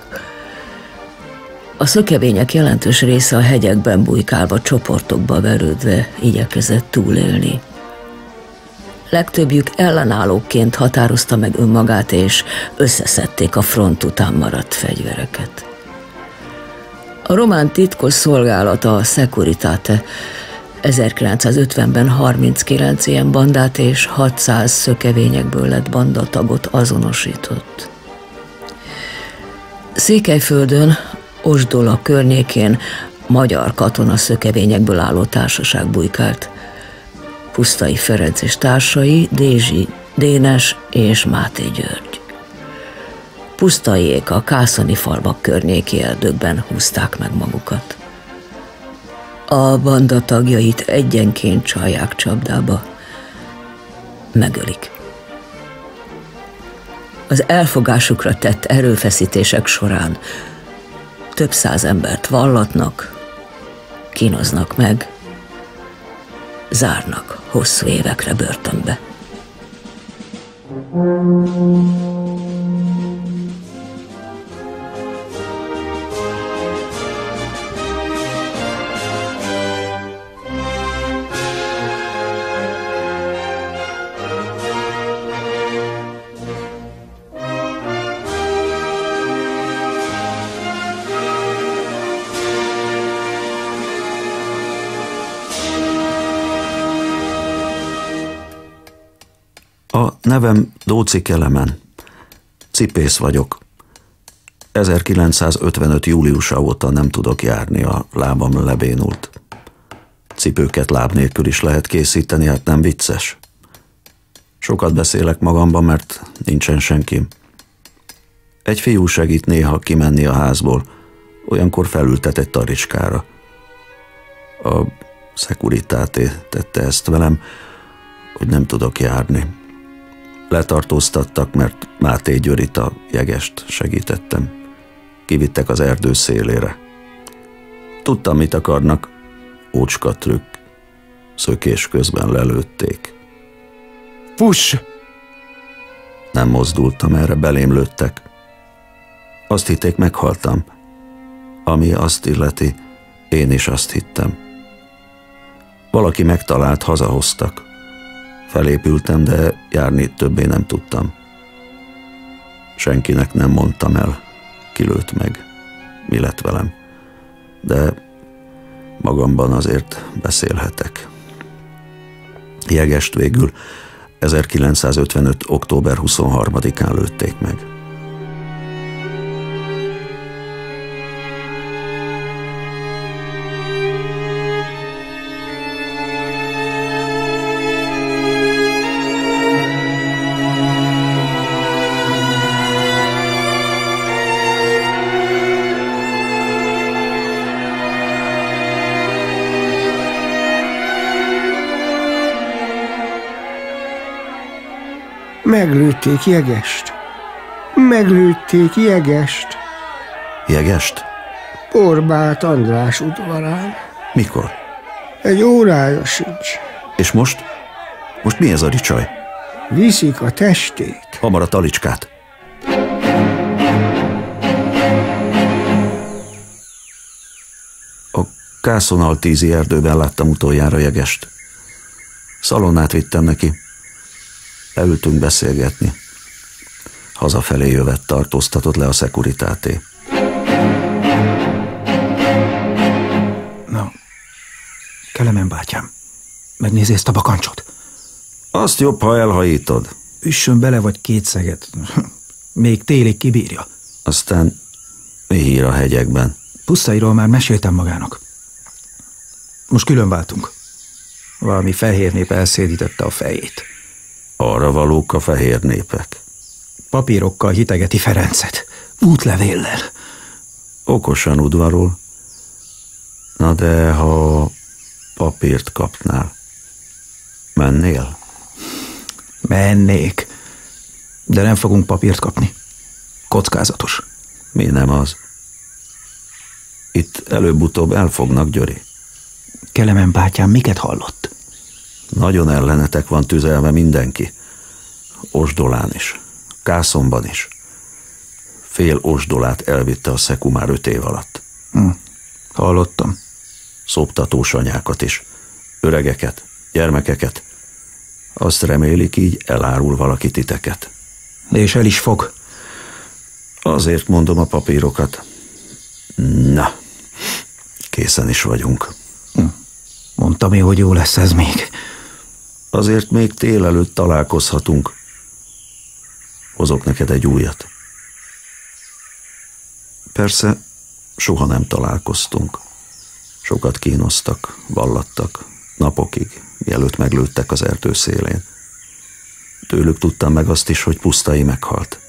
Speaker 2: A szökevények jelentős része a hegyekben bujkálva, csoportokba verődve igyekezett túlélni. Legtöbbjük ellenállóként határozta meg önmagát, és összeszedték a front után maradt fegyvereket. A román titkos szolgálata, a Securitate 1950-ben 39 ilyen bandát és 600 szökevényekből lett bandatagot azonosított. Székelyföldön, Osdola környékén magyar katona szökevényekből álló társaság bujkált. Pusztai Ferenc és társai, Dézsi, Dénes és Máté György. Pusztaiék a Kászani falvak környéki erdőkben húzták meg magukat. A banda tagjait egyenként csalják csapdába, megölik. Az elfogásukra tett erőfeszítések során több száz embert vallatnak, kínoznak meg, zárnak hosszú évekre börtönbe.
Speaker 8: Nevem Dóci Kelemen. Cipész vagyok. 1955. júliusa óta nem tudok járni, a lábam lebénult. Cipőket láb nélkül is lehet készíteni, hát nem vicces. Sokat beszélek magamban, mert nincsen senki. Egy fiú segít néha kimenni a házból, olyankor felültet egy taricskára. A szekuritáté tette ezt velem, hogy nem tudok járni. Letartóztattak, mert Máté Györit a jegest segítettem. Kivittek az erdő szélére. Tudtam, mit akarnak. Ócska trükk. Szökés közben lelőtték.
Speaker 17: Fuss!
Speaker 8: Nem mozdultam, erre belém lőttek. Azt hitték, meghaltam. Ami azt illeti, én is azt hittem. Valaki megtalált, hazahoztak. Felépültem, de járni többé nem tudtam. Senkinek nem mondtam el, kilőtt meg, mi lett velem. De magamban azért beszélhetek. Jegest végül 1955. október 23-án lőtték meg.
Speaker 17: Meglőtték Jegest. Meglőtték Jegest.
Speaker 8: Jegest?
Speaker 17: Orbát András udvarán.
Speaker 8: Mikor?
Speaker 17: Egy órája sincs.
Speaker 8: És most? Most mi ez a ricsaj?
Speaker 17: Viszik a testét.
Speaker 8: Hamar a talicskát. A Kászonaltízi erdőben láttam utoljára jegest. Szalonnát vittem neki. Leültünk beszélgetni. Hazafelé jövet tartóztatott le a szekuritáté.
Speaker 10: Na, Kelemen bátyám, megnézi ezt a bakancsot?
Speaker 8: Azt jobb, ha elhajítod.
Speaker 10: Üssön bele vagy két szeget. Még télig kibírja.
Speaker 8: Aztán hír a hegyekben?
Speaker 10: Pusztairól már meséltem magának. Most külön váltunk. Valami fehér nép elszédítette a fejét.
Speaker 8: Arra valók a fehér népek.
Speaker 10: Papírokkal hitegeti Ferencet. Útlevéllel.
Speaker 8: Okosan udvarol. Na de ha papírt kapnál, mennél?
Speaker 10: Mennék. De nem fogunk papírt kapni. Kockázatos.
Speaker 8: Mi nem az? Itt előbb-utóbb elfognak, Györi.
Speaker 10: Kelemen bátyám miket hallott?
Speaker 8: Nagyon ellenetek van tüzelve mindenki. Osdolán is. Kászomban is. Fél osdolát elvitte a szeku már öt év alatt.
Speaker 10: Hm. Hallottam.
Speaker 8: Szoptatós anyákat is. Öregeket, gyermekeket. Azt remélik így elárul valaki titeket.
Speaker 10: És el is fog.
Speaker 8: Azért mondom a papírokat. Na, készen is vagyunk.
Speaker 10: Hm. Mondtam én, hogy jó lesz ez még.
Speaker 8: Azért még tél előtt találkozhatunk. Hozok neked egy újat. Persze, soha nem találkoztunk. Sokat kínoztak, vallattak, napokig, mielőtt meglőttek az erdő szélén. Tőlük tudtam meg azt is, hogy pusztai meghalt.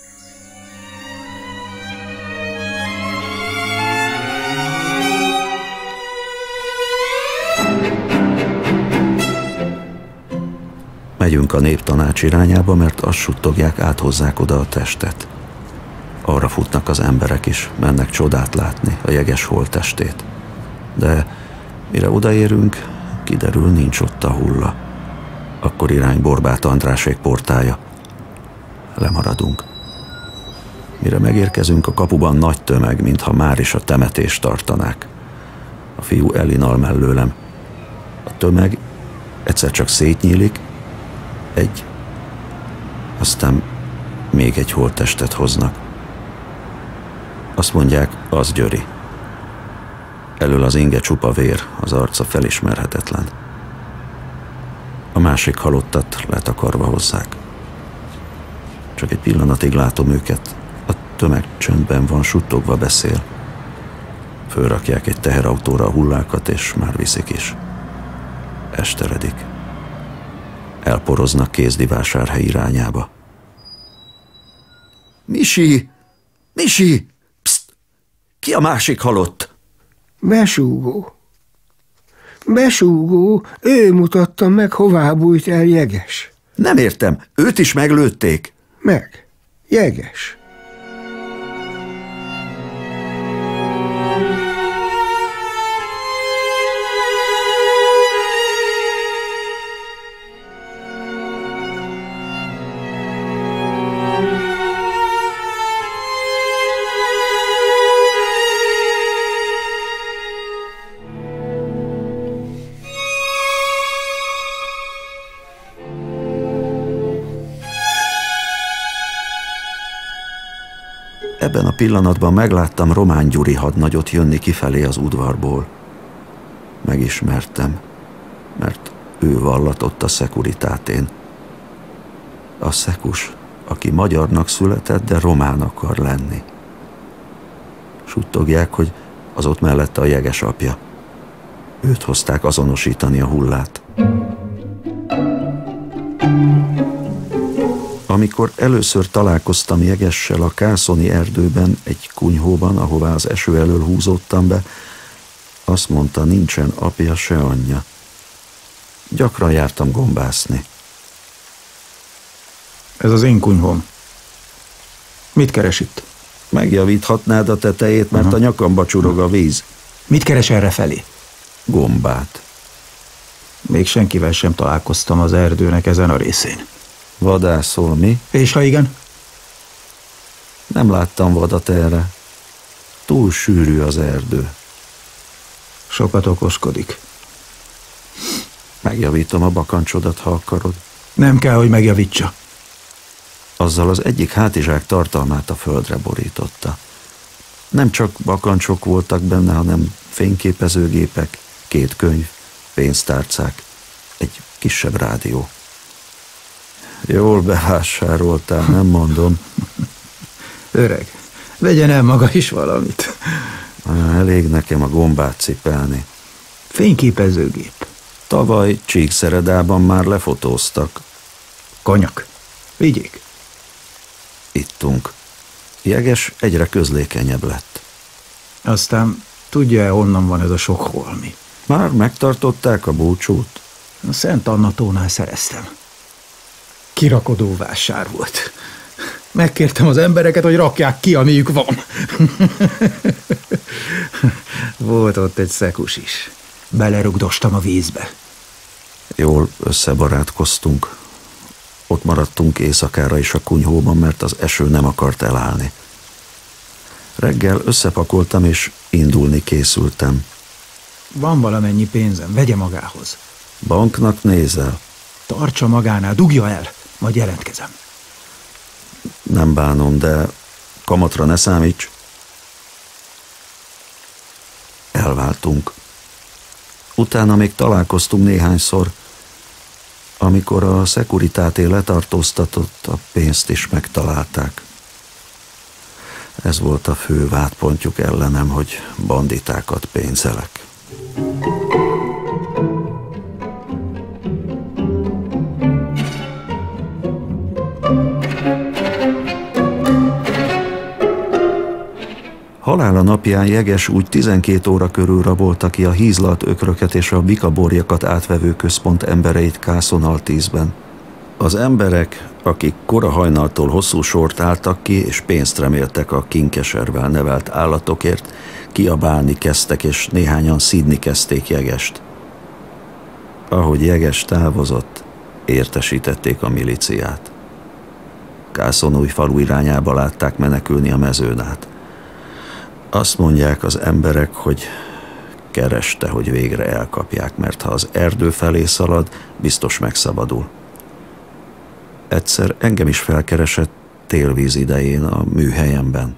Speaker 8: Megyünk a néptanács irányába, mert azt suttogják, áthozzák oda a testet. Arra futnak az emberek is, mennek csodát látni, a jeges holttestét. De mire odaérünk, kiderül, nincs ott a hulla. Akkor irány Borbát Andrásék portája. Lemaradunk. Mire megérkezünk, a kapuban nagy tömeg, mintha már is a temetést tartanák. A fiú elinal mellőlem. A tömeg egyszer csak szétnyílik, egy, aztán még egy holttestet hoznak. Azt mondják, az Györi. Elől az inge csupa vér, az arca felismerhetetlen. A másik halottat letakarva hozzák. Csak egy pillanatig látom őket, a tömeg csöndben van, suttogva beszél. Fölrakják egy teherautóra a hullákat, és már viszik is. Esteredik elporoznak kézdivásárhely irányába. Misi! Misi! Pszt! Ki a másik halott?
Speaker 17: Besúgó. Besúgó, ő mutatta meg, hová bújt el jeges.
Speaker 8: Nem értem, őt is meglőtték?
Speaker 17: Meg. Jeges.
Speaker 8: Ebben a pillanatban megláttam Román Gyuri hadnagyot jönni kifelé az udvarból. Megismertem, mert ő vallatott a szekuritátén. A szekus, aki magyarnak született, de román akar lenni. Suttogják, hogy az ott mellette a jeges apja. Őt hozták azonosítani a hullát. Amikor először találkoztam jegessel a Kászoni erdőben, egy kunyhóban, ahová az eső elől húzódtam be, azt mondta, nincsen apja se anyja. Gyakran jártam gombászni.
Speaker 10: Ez az én kunyhóm. Mit keres itt?
Speaker 8: Megjavíthatnád a tetejét, mert uh-huh. a nyakamba csurog a víz.
Speaker 10: Mit keres erre felé?
Speaker 8: Gombát.
Speaker 10: Még senkivel sem találkoztam az erdőnek ezen a részén.
Speaker 8: Vadászol, mi?
Speaker 10: És ha igen?
Speaker 8: Nem láttam vadat erre. Túl sűrű az erdő.
Speaker 10: Sokat okoskodik.
Speaker 8: Megjavítom a bakancsodat, ha akarod.
Speaker 10: Nem kell, hogy megjavítsa.
Speaker 8: Azzal az egyik hátizsák tartalmát a földre borította. Nem csak bakancsok voltak benne, hanem fényképezőgépek, két könyv, pénztárcák, egy kisebb rádió. Jól bevásároltál, nem mondom.
Speaker 10: Öreg, vegyen el maga is valamit.
Speaker 8: Elég nekem a gombát cipelni.
Speaker 10: Fényképezőgép.
Speaker 8: Tavaly Csíkszeredában már lefotóztak.
Speaker 10: Konyak. Vigyék.
Speaker 8: Ittunk. Jeges egyre közlékenyebb lett.
Speaker 10: Aztán tudja-e, honnan van ez a sok holmi?
Speaker 8: Már megtartották a búcsút.
Speaker 10: A Szent Annatónál szereztem. Kirakodó vásár volt. Megkértem az embereket, hogy rakják ki, amiük van. volt ott egy szekus is. Belerugdostam a vízbe.
Speaker 8: Jól összebarátkoztunk. Ott maradtunk éjszakára is a kunyhóban, mert az eső nem akart elállni. Reggel összepakoltam, és indulni készültem.
Speaker 10: Van valamennyi pénzem, vegye magához.
Speaker 8: Banknak nézel?
Speaker 10: Tartsa magánál, dugja el, majd jelentkezem.
Speaker 8: Nem bánom, de kamatra ne számíts. Elváltunk. Utána még találkoztunk néhányszor, amikor a szekuritáté letartóztatott, a pénzt is megtalálták. Ez volt a fő vádpontjuk ellenem, hogy banditákat pénzelek. Halála napján Jeges úgy 12 óra körül rabolta ki a hízlalt ökröket és a bikaborjakat átvevő központ embereit Kászonaltízben. Az emberek, akik kora hajnaltól hosszú sort álltak ki, és pénzt reméltek a kinkeservel nevelt állatokért, kiabálni kezdtek, és néhányan szídni kezdték Jegest. Ahogy Jeges távozott, értesítették a miliciát. Kászonúj falu irányába látták menekülni a mezőn át. Azt mondják az emberek, hogy kereste, hogy végre elkapják, mert ha az erdő felé szalad, biztos megszabadul. Egyszer engem is felkeresett télvíz idején a műhelyemben.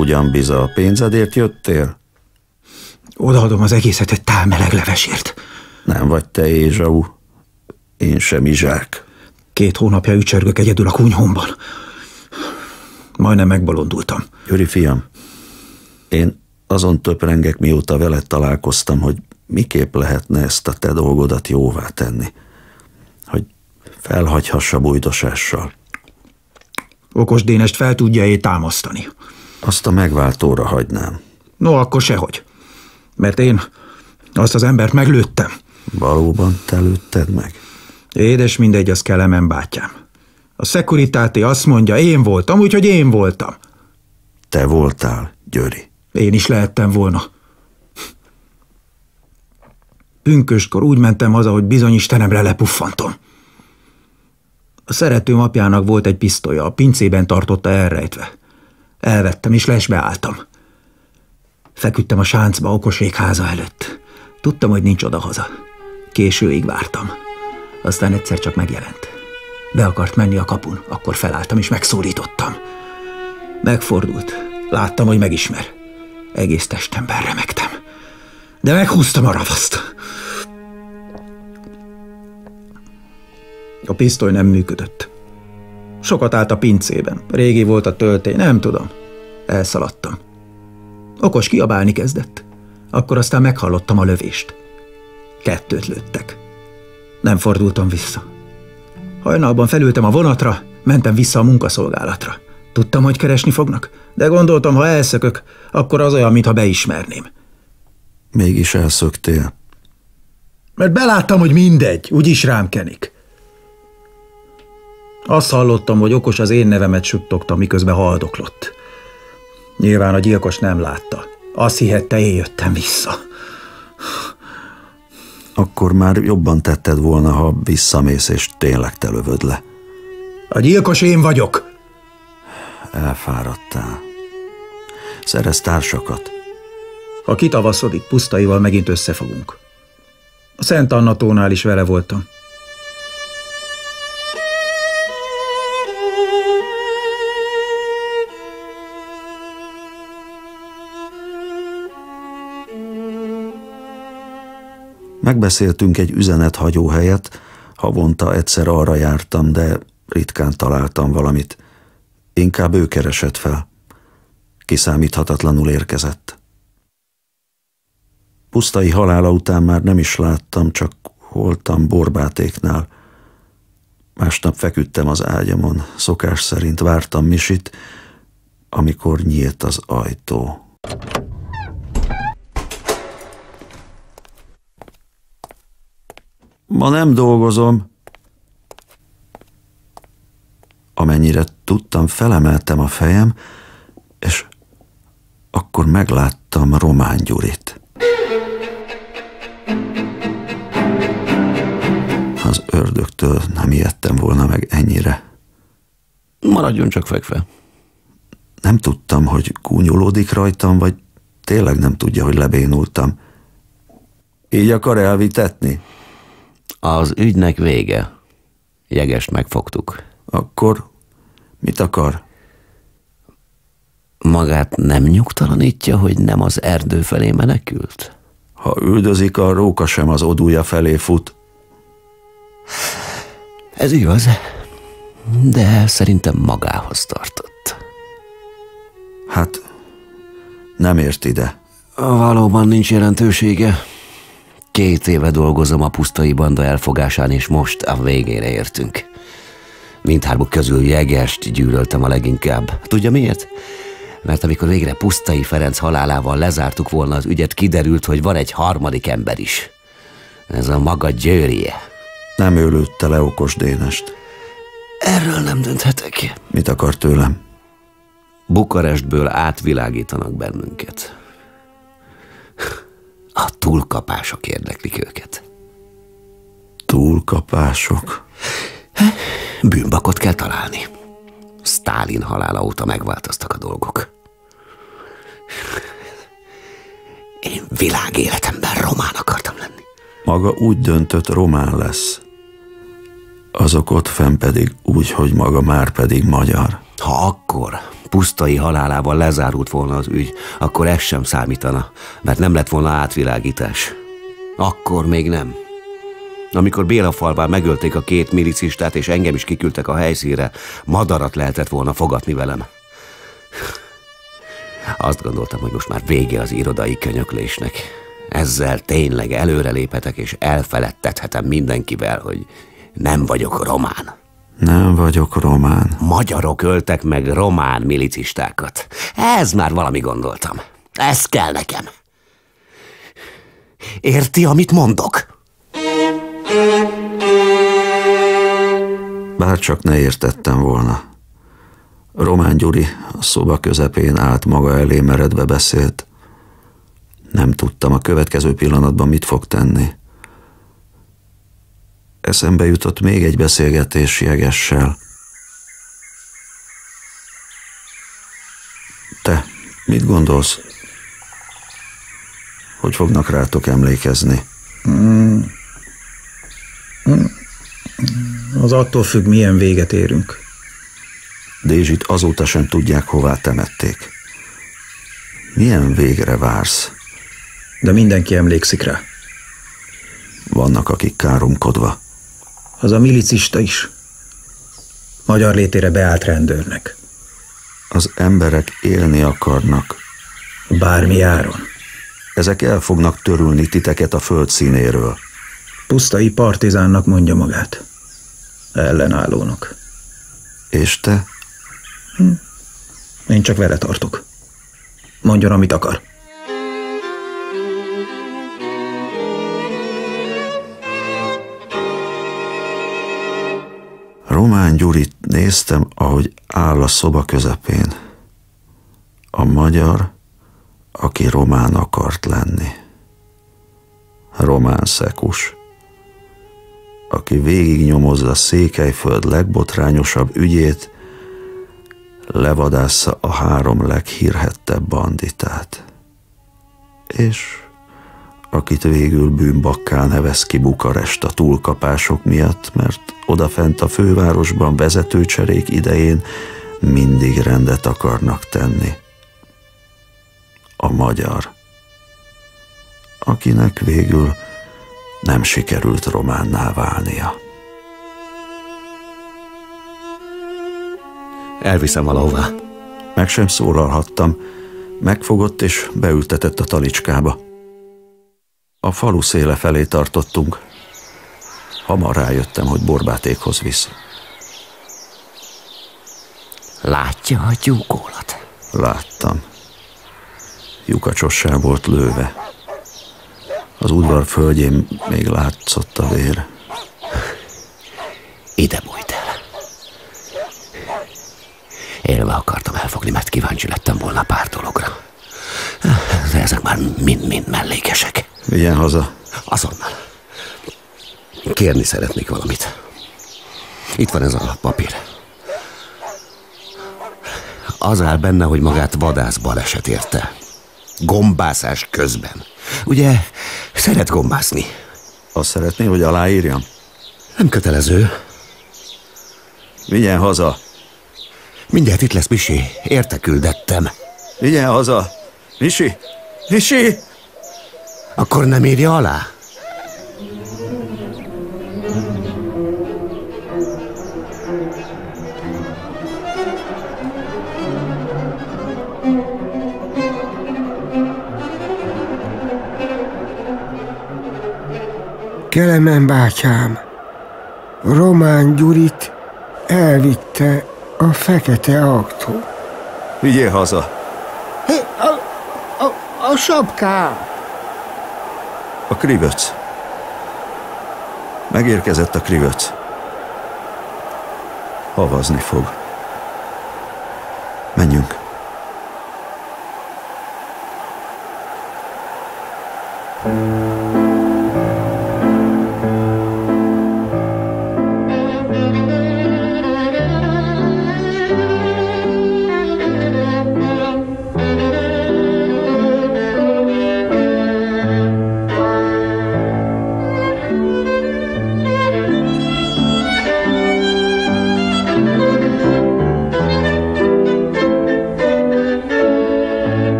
Speaker 8: Ugyan biza a pénzedért jöttél?
Speaker 10: Odaadom az egészet egy tál meleg levesért.
Speaker 8: Nem vagy te Ézsau, én sem izsák.
Speaker 10: Két hónapja ücsörgök egyedül a kunyhomban. Majdnem megbolondultam.
Speaker 8: Gyuri fiam, én azon töprengek, mióta veled találkoztam, hogy miképp lehetne ezt a te dolgodat jóvá tenni. Hogy felhagyhassa bújdosással.
Speaker 10: Okos Dénest fel tudja-e támasztani?
Speaker 8: Azt a megváltóra hagynám.
Speaker 10: No, akkor sehogy. Mert én azt az embert meglőttem.
Speaker 8: Valóban te lőtted meg?
Speaker 10: Édes mindegy, az Kelemen bátyám. A szekuritáté azt mondja, én voltam, úgyhogy én voltam.
Speaker 8: Te voltál, Györi.
Speaker 10: Én is lehettem volna. Pünköskor úgy mentem haza, hogy bizony Istenemre lepuffantom. A szeretőm apjának volt egy pisztolya, a pincében tartotta elrejtve. Elvettem és lesbe álltam. Feküdtem a sáncba okosék háza előtt. Tudtam, hogy nincs odahaza. Későig vártam. Aztán egyszer csak megjelent. Be akart menni a kapun, akkor felálltam és megszólítottam. Megfordult. Láttam, hogy megismer. Egész testemben remektem. De meghúztam a ravaszt. A pisztoly nem működött. Sokat állt a pincében. Régi volt a töltény, nem tudom. Elszaladtam. Okos kiabálni kezdett. Akkor aztán meghallottam a lövést. Kettőt lőttek. Nem fordultam vissza. Hajnalban felültem a vonatra, mentem vissza a munkaszolgálatra. Tudtam, hogy keresni fognak, de gondoltam, ha elszökök, akkor az olyan, mintha beismerném.
Speaker 8: Mégis elszöktél.
Speaker 10: Mert beláttam, hogy mindegy, úgyis rám kenik. Azt hallottam, hogy okos az én nevemet suttogta, miközben haldoklott. Nyilván a gyilkos nem látta. Azt hihette, én jöttem vissza.
Speaker 8: Akkor már jobban tetted volna, ha visszamész és tényleg te lövöd le.
Speaker 10: A gyilkos én vagyok.
Speaker 8: Elfáradtál. Szerez társakat.
Speaker 10: Ha kitavaszodik, pusztaival megint összefogunk. A Szent Annatónál is vele voltam.
Speaker 8: Megbeszéltünk egy üzenethagyó helyet, havonta egyszer arra jártam, de ritkán találtam valamit. Inkább ő keresett fel. Kiszámíthatatlanul érkezett. Pusztai halála után már nem is láttam, csak holtam borbátéknál. Másnap feküdtem az ágyamon, szokás szerint vártam Misit, amikor nyílt az ajtó. Ma nem dolgozom. Amennyire tudtam, felemeltem a fejem, és akkor megláttam Román Gyurit. Az ördögtől nem ijedtem volna meg ennyire.
Speaker 15: Maradjon csak fekve.
Speaker 8: Nem tudtam, hogy gúnyolódik rajtam, vagy tényleg nem tudja, hogy lebénultam. Így akar elvitetni?
Speaker 15: Az ügynek vége. Jegest megfogtuk.
Speaker 8: Akkor mit akar?
Speaker 15: Magát nem nyugtalanítja, hogy nem az erdő felé menekült?
Speaker 8: Ha üldözik, a róka sem az odúja felé fut.
Speaker 15: Ez igaz, de szerintem magához tartott.
Speaker 8: Hát, nem ért ide.
Speaker 15: Valóban nincs jelentősége. Két éve dolgozom a pusztai banda elfogásán, és most a végére értünk. Mindhármuk közül jegest gyűlöltem a leginkább. Tudja miért? Mert amikor végre Pusztai Ferenc halálával lezártuk volna az ügyet, kiderült, hogy van egy harmadik ember is. Ez a maga győrie.
Speaker 8: Nem ő lőtte le okos Dénest.
Speaker 15: Erről nem dönthetek.
Speaker 8: Mit akar tőlem?
Speaker 15: Bukarestből átvilágítanak bennünket. A túlkapások érdeklik őket.
Speaker 8: Túlkapások?
Speaker 15: Bűnbakot kell találni. Stálin halála óta megváltoztak a dolgok. Én világéletemben román akartam lenni.
Speaker 8: Maga úgy döntött, román lesz. Azok ott fenn pedig úgy, hogy maga már pedig magyar.
Speaker 15: Ha akkor pusztai halálával lezárult volna az ügy, akkor ez sem számítana, mert nem lett volna átvilágítás. Akkor még nem. Amikor Béla falván megölték a két milicistát, és engem is kiküldtek a helyszínre, madarat lehetett volna fogatni velem. Azt gondoltam, hogy most már vége az irodai könyöklésnek. Ezzel tényleg előreléphetek, és elfeledtethetem mindenkivel, hogy nem vagyok román.
Speaker 8: Nem vagyok román.
Speaker 15: Magyarok öltek meg román milicistákat. Ez már valami gondoltam. Ez kell nekem. Érti, amit mondok?
Speaker 8: Bár csak ne értettem volna. Román Gyuri a szoba közepén állt maga elé meredve beszélt. Nem tudtam a következő pillanatban mit fog tenni. Eszembe jutott még egy beszélgetés jegessel. Te, mit gondolsz? Hogy fognak rátok emlékezni?
Speaker 10: Mm. Mm. Az attól függ, milyen véget érünk.
Speaker 8: Dézsit azóta sem tudják, hová temették. Milyen végre vársz?
Speaker 10: De mindenki emlékszik rá.
Speaker 8: Vannak, akik káromkodva.
Speaker 10: Az a milicista is. Magyar létére beállt rendőrnek.
Speaker 8: Az emberek élni akarnak.
Speaker 10: Bármi áron.
Speaker 8: Ezek el fognak törülni titeket a föld színéről.
Speaker 10: Pusztai partizánnak mondja magát. Ellenállónak.
Speaker 8: És te?
Speaker 10: Hm. Én csak vele tartok. Mondjon, amit akar.
Speaker 8: Román Gyurit néztem, ahogy áll a szoba közepén. A magyar, aki román akart lenni. Román szekus, aki végignyomozza Székelyföld legbotrányosabb ügyét, levadásza a három leghírhettebb banditát. És akit végül bűnbakká nevez ki Bukarest a túlkapások miatt, mert odafent a fővárosban vezetőcserék idején mindig rendet akarnak tenni. A magyar, akinek végül nem sikerült románná válnia.
Speaker 15: Elviszem valahová.
Speaker 8: Meg sem szólalhattam. Megfogott és beültetett a talicskába. A falu széle felé tartottunk. Hamar rájöttem, hogy borbátékhoz visz.
Speaker 15: Látja a tyúkólat?
Speaker 8: Láttam. Lyukacsossá volt lőve. Az udvar földjén még látszott a vér.
Speaker 15: Ide bújt el. Élve akartam elfogni, mert kíváncsi lettem volna pár dologra. De ezek már mind-mind mellékesek.
Speaker 8: Vigyen haza.
Speaker 15: Azonnal. Kérni szeretnék valamit. Itt van ez a papír. Az áll benne, hogy magát vadász baleset érte. Gombászás közben. Ugye, szeret gombászni.
Speaker 8: Azt szeretné, hogy aláírjam?
Speaker 15: Nem kötelező.
Speaker 8: Vigyen haza.
Speaker 15: Mindjárt itt lesz Misi. Érte küldettem.
Speaker 8: Vigyen haza. Misi! Misi!
Speaker 15: Akkor nem írja alá?
Speaker 17: Kelemen bátyám, Román Gyurit elvitte a fekete autó.
Speaker 8: Vigyél haza.
Speaker 17: Hé, a, a, a sapkám!
Speaker 8: A krivöc. Megérkezett a krivöc. Havazni fog. Menjünk.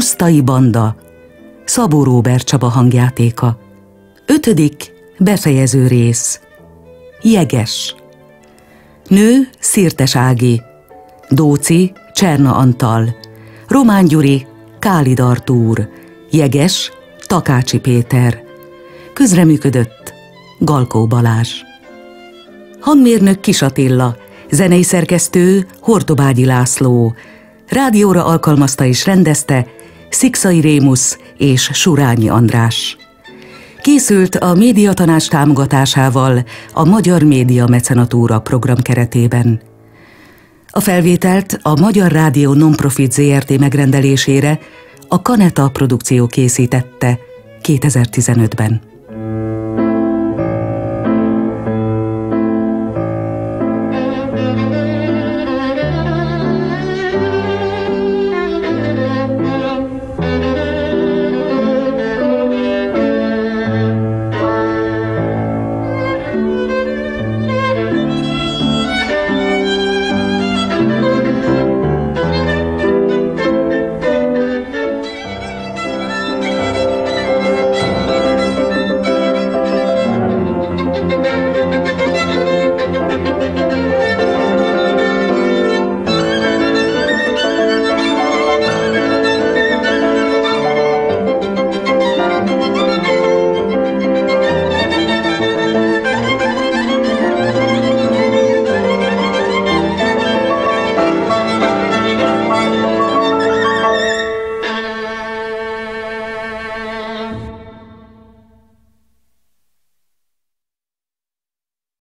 Speaker 1: Pusztai Banda, Szabó Róbert Csaba hangjátéka. Ötödik, befejező rész. Jeges. Nő Szirtes Ági. Dóci Cserna Antal. Román Gyuri Kálid Artúr. Jeges Takácsi Péter. Közreműködött Galkó Balázs. Hangmérnök Kis Attila, zenei szerkesztő Hortobágyi László, rádióra alkalmazta és rendezte Szikszai Rémusz és Surányi András. Készült a médiatanács támogatásával a Magyar Média Mecenatúra program keretében. A felvételt a Magyar Rádió Nonprofit ZRT megrendelésére a Kaneta produkció készítette 2015-ben.